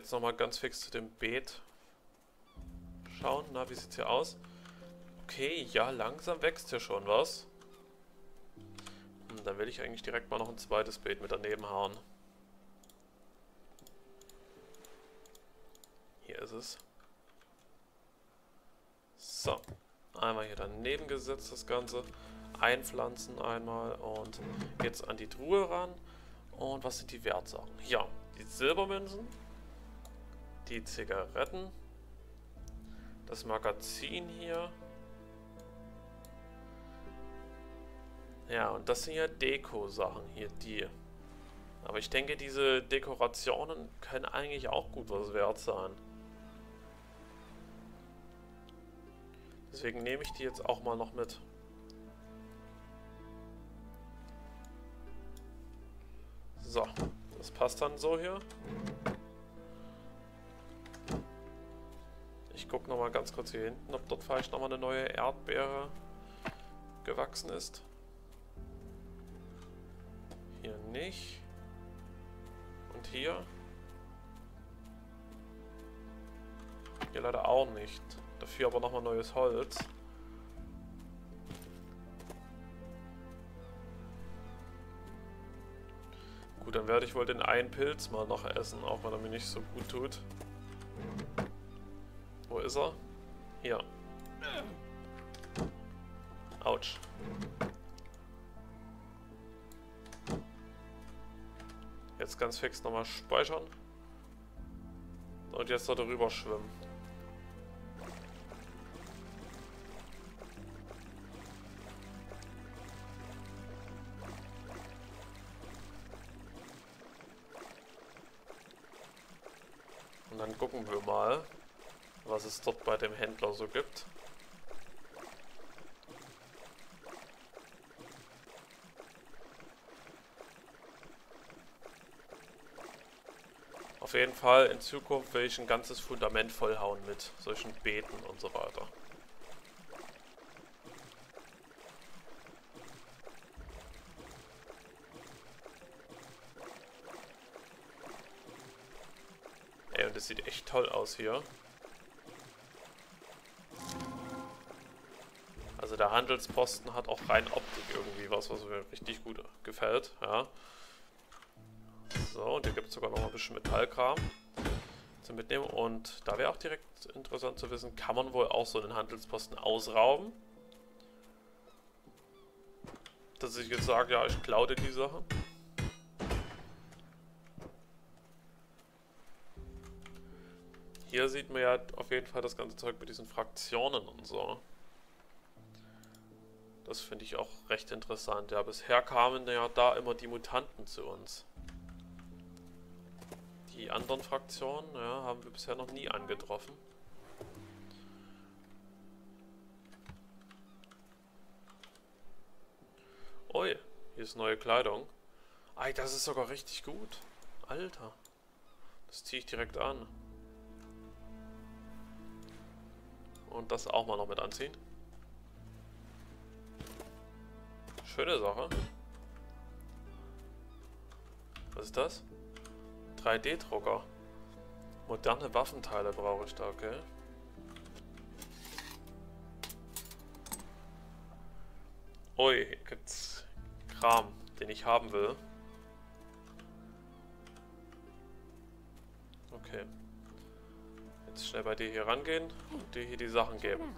Jetzt nochmal ganz fix zu dem Beet schauen. Na, wie sieht's hier aus? Okay, ja, langsam wächst hier schon was. Hm, dann will ich eigentlich direkt mal noch ein zweites Beet mit daneben hauen. Hier ist es. So, einmal hier daneben gesetzt das Ganze. Einpflanzen einmal und jetzt an die Truhe ran. Und was sind die Wertsachen? Ja, die Silbermünzen die Zigaretten, das Magazin hier. Ja, und das sind ja Deko-Sachen hier, die. Aber ich denke, diese Dekorationen können eigentlich auch gut was wert sein. Deswegen nehme ich die jetzt auch mal noch mit. So, das passt dann so hier. Gucke nochmal ganz kurz hier hinten, ob dort vielleicht nochmal eine neue Erdbeere gewachsen ist. Hier nicht. Und hier? Hier leider auch nicht. Dafür aber nochmal neues Holz. Gut, dann werde ich wohl den einen Pilz mal noch essen, auch wenn er mir nicht so gut tut. Ist er? Hier. Autsch. Jetzt ganz fix nochmal speichern. Und jetzt da drüber schwimmen. Es dort bei dem Händler so gibt. Auf jeden Fall in Zukunft will ich ein ganzes Fundament vollhauen mit solchen Beeten und so weiter. Ey, und das sieht echt toll aus hier. Handelsposten hat auch rein Optik irgendwie was, was mir richtig gut gefällt, ja. So, und hier gibt es sogar noch ein bisschen Metallkram zum Mitnehmen. Und da wäre auch direkt interessant zu wissen, kann man wohl auch so einen Handelsposten ausrauben? Dass ich jetzt sage, ja, ich klaute die Sache. Hier sieht man ja auf jeden Fall das ganze Zeug mit diesen Fraktionen und so. Das finde ich auch recht interessant. Ja, bisher kamen ja da immer die Mutanten zu uns. Die anderen Fraktionen ja, haben wir bisher noch nie angetroffen. Ui, hier ist neue Kleidung. Ei, das ist sogar richtig gut. Alter. Das ziehe ich direkt an. Und das auch mal noch mit anziehen. Schöne Sache. Was ist das? 3D-Drucker. Moderne Waffenteile brauche ich da, okay? Ui, gibt's Kram, den ich haben will. Okay. Jetzt schnell bei dir hier rangehen und dir hier die Sachen geben.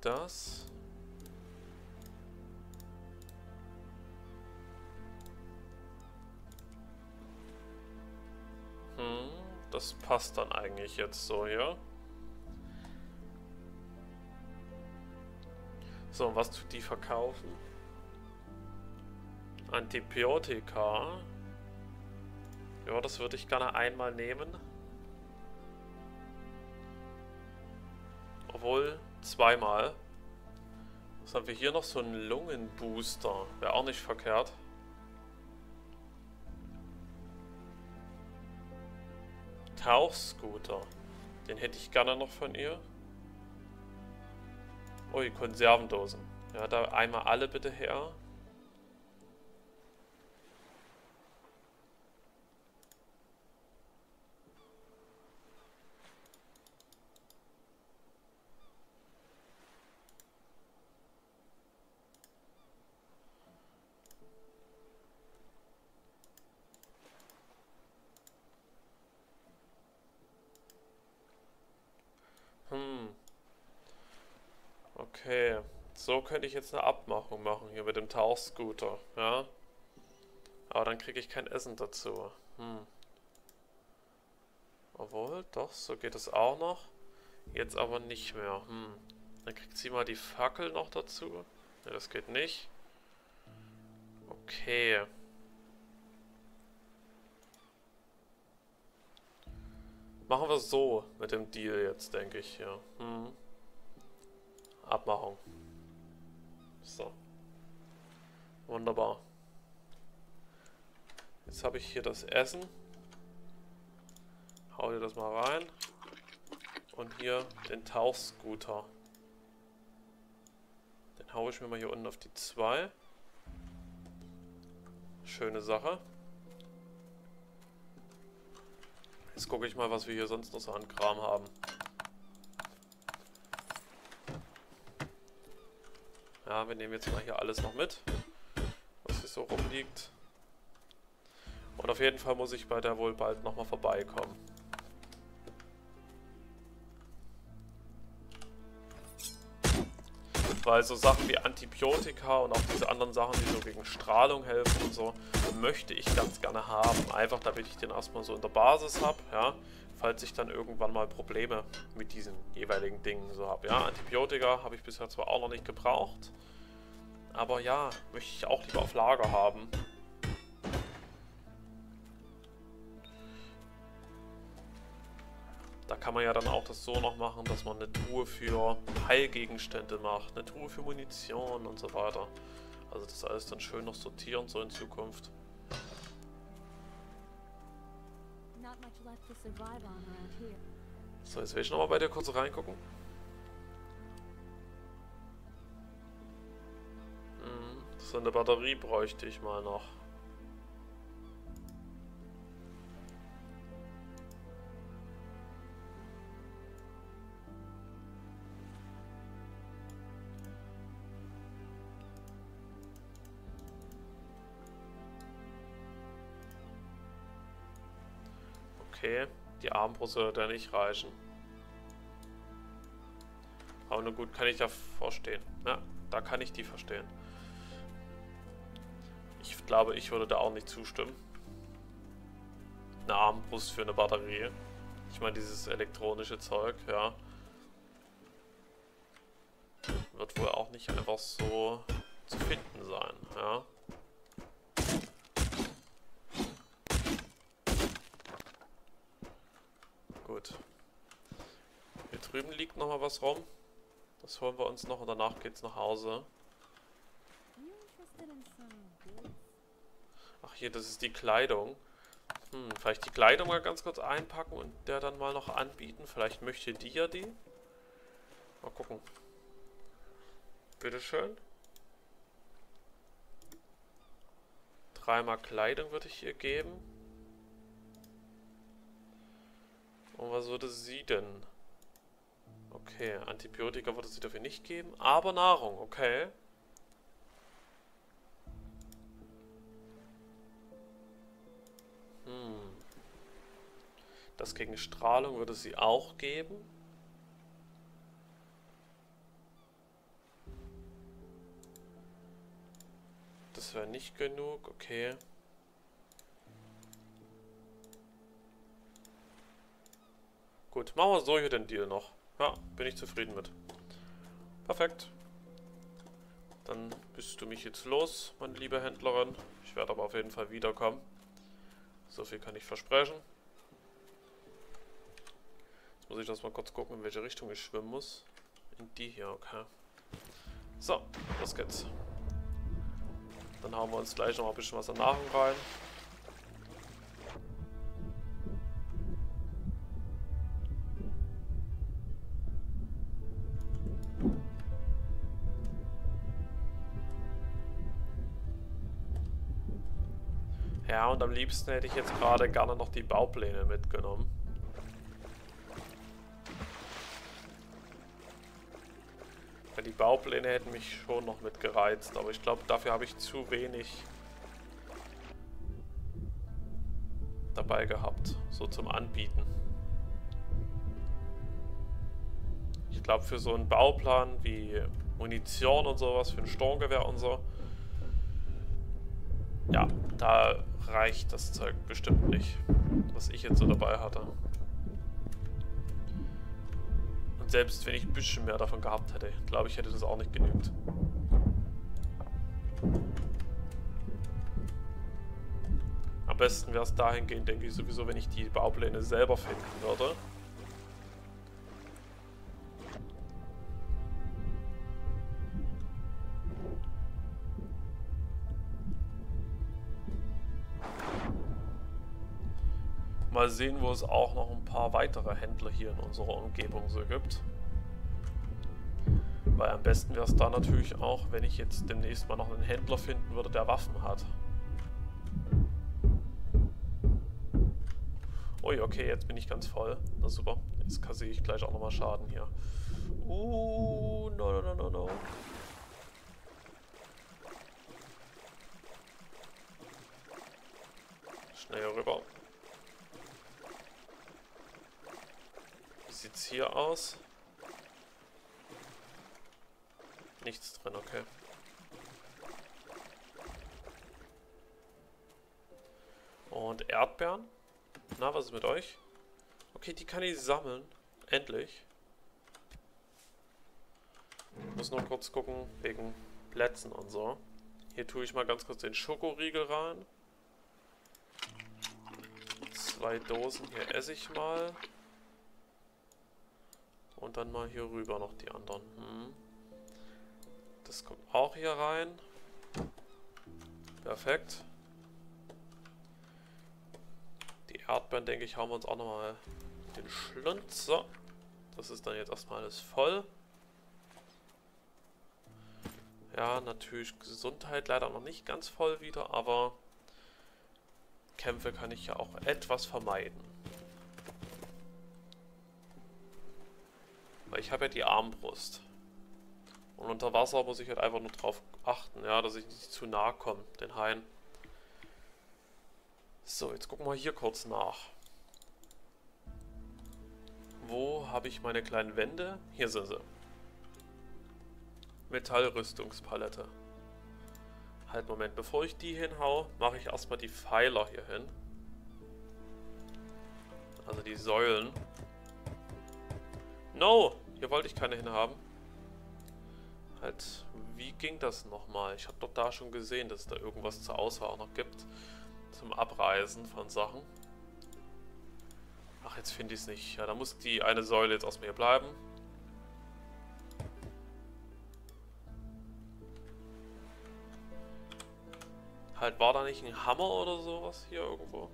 Das. Hm, das passt dann eigentlich jetzt so hier. So, und was tut die verkaufen? Antibiotika. Ja, das würde ich gerne einmal nehmen. Obwohl, Zweimal. Was haben wir hier noch? So einen Lungenbooster. Wäre auch nicht verkehrt. Tauchscooter. Den hätte ich gerne noch von ihr. Ui, Konservendosen. Ja, da einmal alle bitte her. Okay, so könnte ich jetzt eine Abmachung machen hier mit dem Tauchscooter, ja. Aber dann kriege ich kein Essen dazu. Hm. Obwohl, doch, so geht es auch noch. Jetzt aber nicht mehr. Hm. Dann kriegt sie mal die Fackel noch dazu. Ne, das geht nicht. Okay. Machen wir so mit dem Deal jetzt, denke ich, ja. Hm. Abmachung. So. Wunderbar. Jetzt habe ich hier das Essen. Hau dir das mal rein. Und hier den Tauchscooter. Den haue ich mir mal hier unten auf die 2. Schöne Sache. Jetzt gucke ich mal, was wir hier sonst noch so an Kram haben. Ja, wir nehmen jetzt mal hier alles noch mit, was hier so rumliegt. Und auf jeden Fall muss ich bei der wohl bald nochmal vorbeikommen. Weil so Sachen wie Antibiotika und auch diese anderen Sachen, die so gegen Strahlung helfen und so, möchte ich ganz gerne haben. Einfach damit ich den erstmal so in der Basis habe, ja. Falls ich dann irgendwann mal Probleme mit diesen jeweiligen Dingen so habe. Ja, Antibiotika habe ich bisher zwar auch noch nicht gebraucht. Aber ja, möchte ich auch lieber auf Lager haben. Da kann man ja dann auch das so noch machen, dass man eine Truhe für Heilgegenstände macht, eine Truhe für Munition und so weiter. Also das alles dann schön noch sortieren so in Zukunft. So, jetzt will ich nochmal bei dir kurz reingucken. So eine Batterie bräuchte ich mal noch. Okay, die Armbrust sollte ja nicht reichen. Aber nur gut, kann ich da verstehen. Ja, da kann ich die verstehen. Ich glaube, ich würde da auch nicht zustimmen. Eine Armbrust für eine Batterie. Ich meine, dieses elektronische Zeug, ja. Wird wohl auch nicht einfach so zu finden sein, ja. Gut. Hier drüben liegt noch mal was rum. Das holen wir uns noch und danach geht's nach Hause. Ach hier, das ist die Kleidung. Hm, vielleicht die Kleidung mal ganz kurz einpacken und der dann mal noch anbieten. Vielleicht möchte die ja die. Mal gucken. Bitteschön. Dreimal Kleidung würde ich ihr geben. Und was würde sie denn? Okay, Antibiotika würde sie dafür nicht geben, aber Nahrung, okay. Hm. Das gegen Strahlung würde sie auch geben. Das wäre nicht genug, okay. Gut, machen wir so hier den Deal noch. Ja, bin ich zufrieden mit. Perfekt. Dann bist du mich jetzt los, meine liebe Händlerin. Ich werde aber auf jeden Fall wiederkommen. So viel kann ich versprechen. Jetzt muss ich das mal kurz gucken, in welche Richtung ich schwimmen muss. In die hier, okay. So, los geht's. Dann hauen wir uns gleich noch ein bisschen was an Nahrung rein. Und am liebsten hätte ich jetzt gerade gerne noch die Baupläne mitgenommen. Weil die Baupläne hätten mich schon noch mitgereizt, aber ich glaube, dafür habe ich zu wenig dabei gehabt, so zum Anbieten. Ich glaube, für so einen Bauplan wie Munition und sowas, für ein Sturmgewehr und so, ja, da reicht das Zeug bestimmt nicht, was ich jetzt so dabei hatte. Und selbst wenn ich ein bisschen mehr davon gehabt hätte, glaube ich, hätte das auch nicht genügt. Am besten wäre es dahingehend, denke ich sowieso, wenn ich die Baupläne selber finden würde. Mal sehen, wo es auch noch ein paar weitere Händler hier in unserer Umgebung so gibt. Weil am besten wäre es da natürlich auch, wenn ich jetzt demnächst mal noch einen Händler finden würde, der Waffen hat. Ui, okay, jetzt bin ich ganz voll. Na super, jetzt kassiere ich gleich auch nochmal Schaden hier. Uh, no, no, no, no, no. Schnell rüber. Sieht's hier aus? Nichts drin, okay. Und Erdbeeren? Na, was ist mit euch? Okay, die kann ich sammeln. Endlich. Ich muss noch kurz gucken, wegen Plätzen und so. Hier tue ich mal ganz kurz den Schokoriegel rein. Zwei Dosen, hier esse ich mal. Und dann mal hier rüber noch die anderen. Hm. Das kommt auch hier rein. Perfekt. Die Erdbeeren, denke ich, haben wir uns auch nochmal den Schlund. So. Das ist dann jetzt erstmal alles voll. Ja, natürlich Gesundheit leider noch nicht ganz voll wieder, aber Kämpfe kann ich ja auch etwas vermeiden. Ich habe ja die Armbrust. Und unter Wasser muss ich halt einfach nur drauf achten, ja, dass ich nicht zu nah komme, den Haien. So, jetzt gucken wir hier kurz nach. Wo habe ich meine kleinen Wände? Hier sind sie. Metallrüstungspalette. Halt, Moment, bevor ich die hinhau, mache ich erstmal die Pfeiler hier hin. Also die Säulen. No! Hier wollte ich keine hinhaben. Halt, wie ging das nochmal? Ich habe doch da schon gesehen, dass es da irgendwas zur Auswahl auch noch gibt. Zum Abreisen von Sachen. Ach, jetzt finde ich es nicht. Ja, da muss die eine Säule jetzt aus mir bleiben. Halt, war da nicht ein Hammer oder sowas hier irgendwo?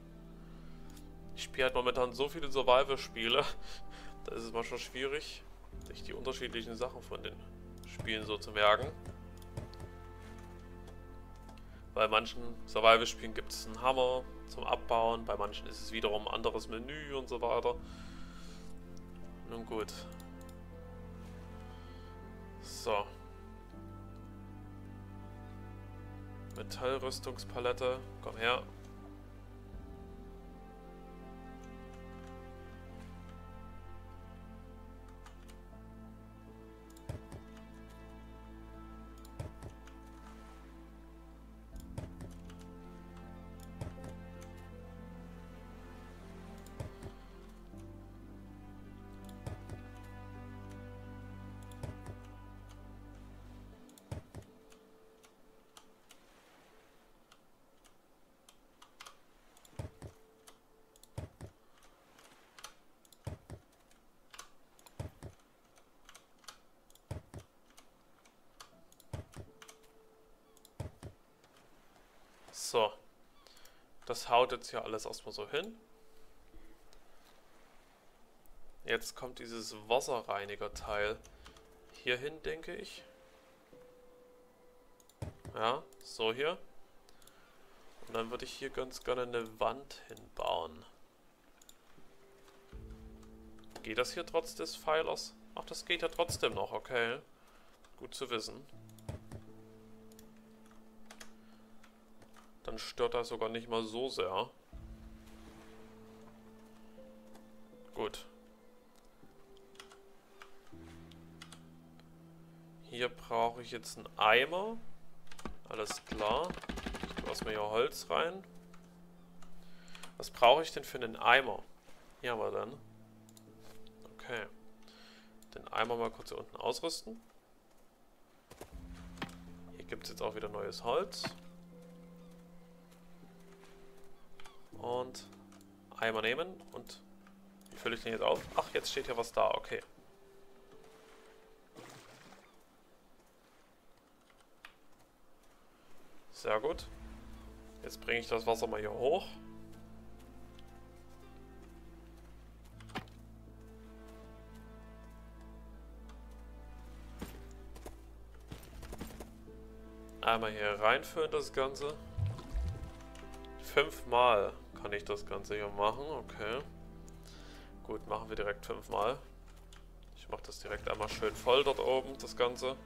Ich spiele halt momentan so viele Survival-Spiele, [laughs] da ist es manchmal schwierig, sich die unterschiedlichen Sachen von den Spielen so zu merken. Bei manchen Survival-Spielen gibt es einen Hammer zum Abbauen, bei manchen ist es wiederum ein anderes Menü und so weiter. Nun gut. So. Metallrüstungspalette. Komm her. Das haut jetzt hier alles erstmal so hin. Jetzt kommt dieses Wasserreiniger-Teil hier hin, denke ich. Ja, so hier. Und dann würde ich hier ganz gerne eine Wand hinbauen. Geht das hier trotz des Pfeilers? Ach, das geht ja trotzdem noch, okay. Gut zu wissen. Dann stört das sogar nicht mal so sehr. Gut. Hier brauche ich jetzt einen Eimer. Alles klar. Ich tue erstmal hier Holz rein. Was brauche ich denn für einen Eimer? Hier haben wir dann. Okay. Den Eimer mal kurz hier unten ausrüsten. Hier gibt es jetzt auch wieder neues Holz. Und Eimer nehmen und wie fülle ich den jetzt auf? Ach, jetzt steht hier was da, okay. Sehr gut. Jetzt bringe ich das Wasser mal hier hoch. Einmal hier reinfüllen das Ganze. Fünfmal kann ich das Ganze hier machen. Okay. Gut, machen wir direkt fünfmal. Ich mache das direkt einmal schön voll dort oben, das Ganze.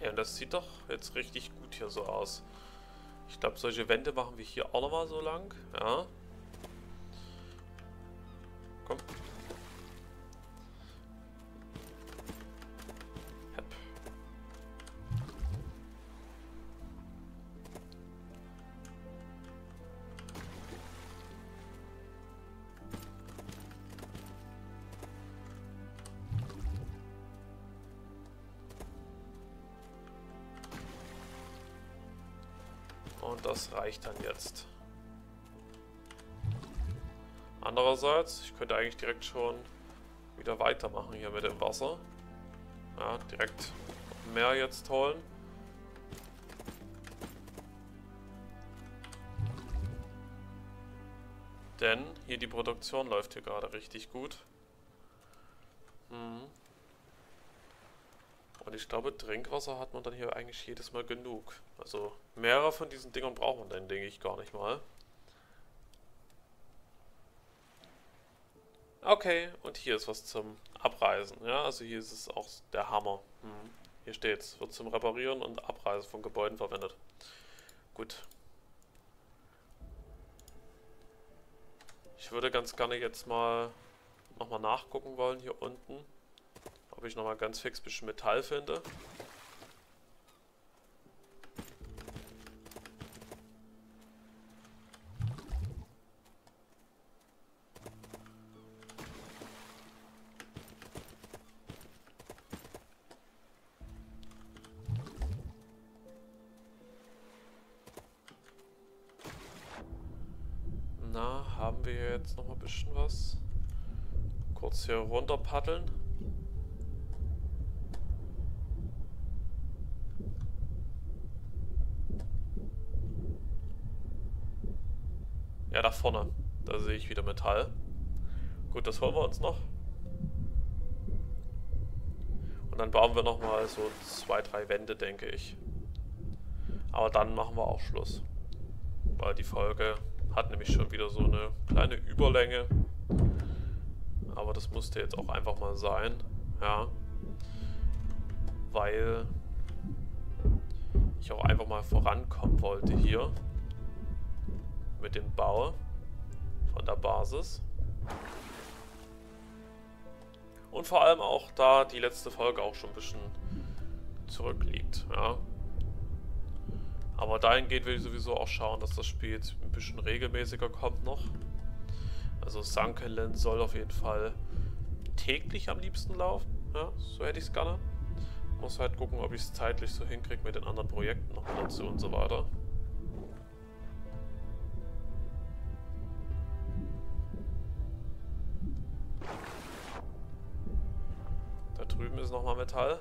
Ja, und das sieht doch jetzt richtig gut hier so aus. Ich glaube, solche Wände machen wir hier auch nochmal so lang. Ja. Reicht dann jetzt. Andererseits, ich könnte eigentlich direkt schon wieder weitermachen hier mit dem Wasser. Ja, direkt mehr jetzt holen. Denn hier die Produktion läuft hier gerade richtig gut. Mhm. Und ich glaube, Trinkwasser hat man dann hier eigentlich jedes Mal genug. Also mehrere von diesen Dingern braucht man dann, denke ich, gar nicht mal. Okay, und hier ist was zum Abreisen. Ja, also hier ist es auch der Hammer. Hm. Hier steht es, wird zum Reparieren und Abreisen von Gebäuden verwendet. Gut. Ich würde ganz gerne jetzt mal nochmal nachgucken wollen hier unten, ob ich nochmal ganz fix ein bisschen Metall finde. haben wir jetzt noch ein bisschen was. Kurz hier runter paddeln. Vorne. Da sehe ich wieder Metall. Gut, das holen wir uns noch. Und dann bauen wir nochmal so zwei, drei Wände, denke ich. Aber dann machen wir auch Schluss. Weil die Folge hat nämlich schon wieder so eine kleine Überlänge. Aber das musste jetzt auch einfach mal sein. Ja. Weil ich auch einfach mal vorankommen wollte hier. Mit dem Bau von der Basis. Und vor allem auch da die letzte Folge auch schon ein bisschen zurückliegt. Ja. Aber dahingehend will ich sowieso auch schauen, dass das Spiel jetzt ein bisschen regelmäßiger kommt noch. Also Sunkenland soll auf jeden Fall täglich am liebsten laufen. Ja, so hätte ich es gerne. Muss halt gucken, ob ich es zeitlich so hinkriege mit den anderen Projekten noch dazu und so weiter. Drüben ist nochmal Metall.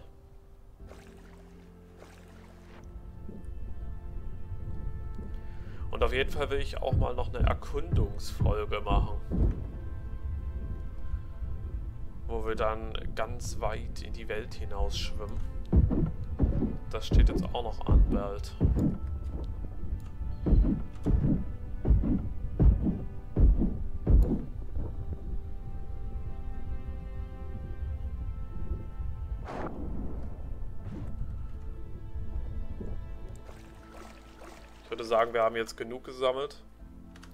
Und auf jeden Fall will ich auch mal noch eine Erkundungsfolge machen. Wo wir dann ganz weit in die Welt hinaus schwimmen. Das steht jetzt auch noch an bald. Würde sagen, wir haben jetzt genug gesammelt.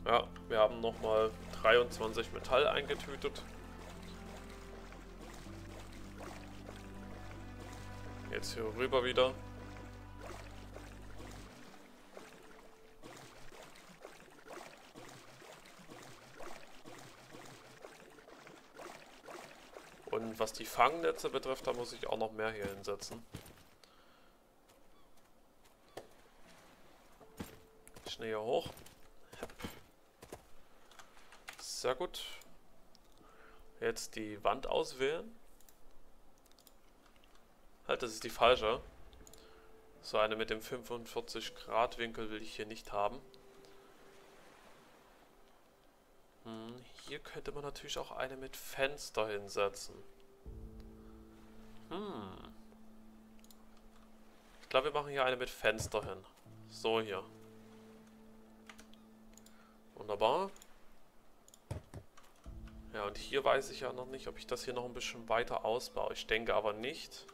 Ja, wir haben nochmal 23 Metall eingetütet. Jetzt hier rüber wieder. Und was die Fangnetze betrifft, da muss ich auch noch mehr hier hinsetzen. Schnell hier hoch. Sehr gut. Jetzt die Wand auswählen. Halt, das ist die falsche. So eine mit dem 45 Grad Winkel will ich hier nicht haben. Hm, hier könnte man natürlich auch eine mit Fenster hinsetzen. Hm. Ich glaube, wir machen hier eine mit Fenster hin. So hier. Wunderbar. Ja, und hier weiß ich ja noch nicht, ob ich das hier noch ein bisschen weiter ausbaue. Ich denke aber nicht.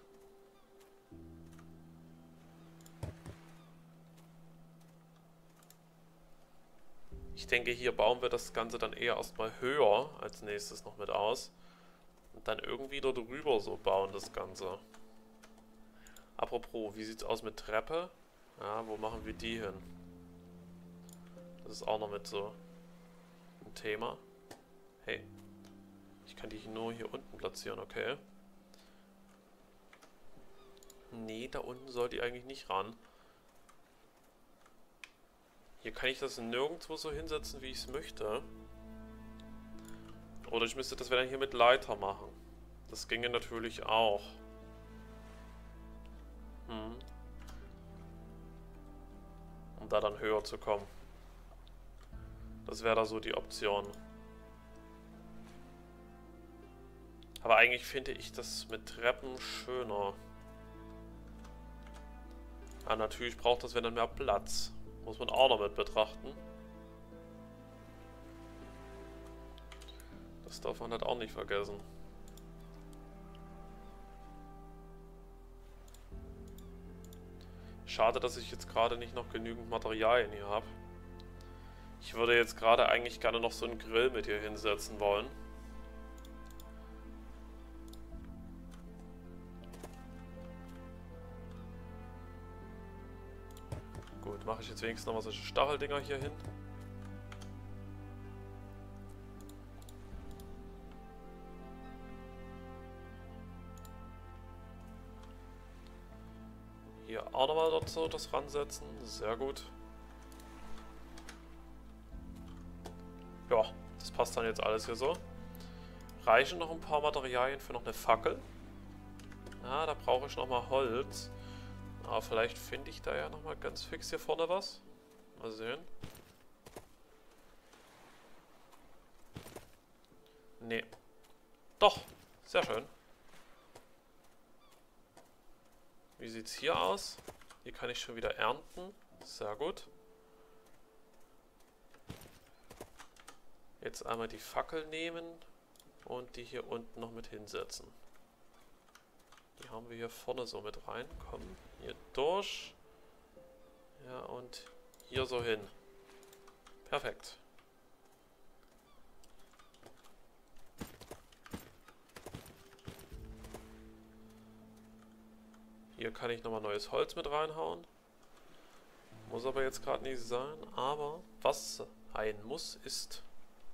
Ich denke, hier bauen wir das Ganze dann eher erstmal höher als nächstes noch mit aus. Und dann irgendwie da drüber so bauen das Ganze. Apropos, wie sieht's aus mit Treppe? Ja, wo machen wir die hin? Das ist auch noch mit so ein Thema. Hey, ich kann die nur hier unten platzieren, okay. Nee, da unten soll die eigentlich nicht ran. Hier kann ich das nirgendwo so hinsetzen, wie ich es möchte. Oder ich müsste das dann hier mit Leiter machen. Das ginge natürlich auch. Hm. Um da dann höher zu kommen. Das wäre da so die Option. Aber eigentlich finde ich das mit Treppen schöner. Ah, natürlich braucht das wenn dann mehr Platz. Muss man auch noch mit betrachten. Das darf man halt auch nicht vergessen. Schade, dass ich jetzt gerade nicht noch genügend Materialien hier habe. Ich würde jetzt gerade eigentlich gerne noch so einen Grill mit hier hinsetzen wollen. Gut, mache ich jetzt wenigstens noch mal solche Stacheldinger hier hin. Hier auch nochmal so das ransetzen. Sehr gut. Passt dann jetzt alles hier so. Reichen noch ein paar Materialien für noch eine Fackel. Ja, da brauche ich nochmal Holz. Aber vielleicht finde ich da ja nochmal ganz fix hier vorne was. Mal sehen. Nee. Doch, sehr schön. Wie sieht es hier aus? Hier kann ich schon wieder ernten. Sehr gut. Jetzt einmal die Fackel nehmen und die hier unten noch mit hinsetzen. Die haben wir hier vorne so mit rein. Komm, hier durch. Ja, und hier so hin. Perfekt. Hier kann ich nochmal neues Holz mit reinhauen. Muss aber jetzt gerade nicht sein. Aber was ein muss, ist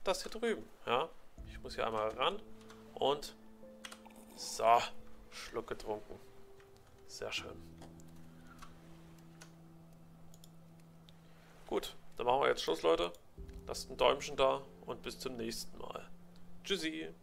das hier drüben. Ja, ich muss hier einmal ran und so, Schluck getrunken. Sehr schön. Gut, dann machen wir jetzt Schluss, Leute. Lasst ein Däumchen da und bis zum nächsten Mal. Tschüssi.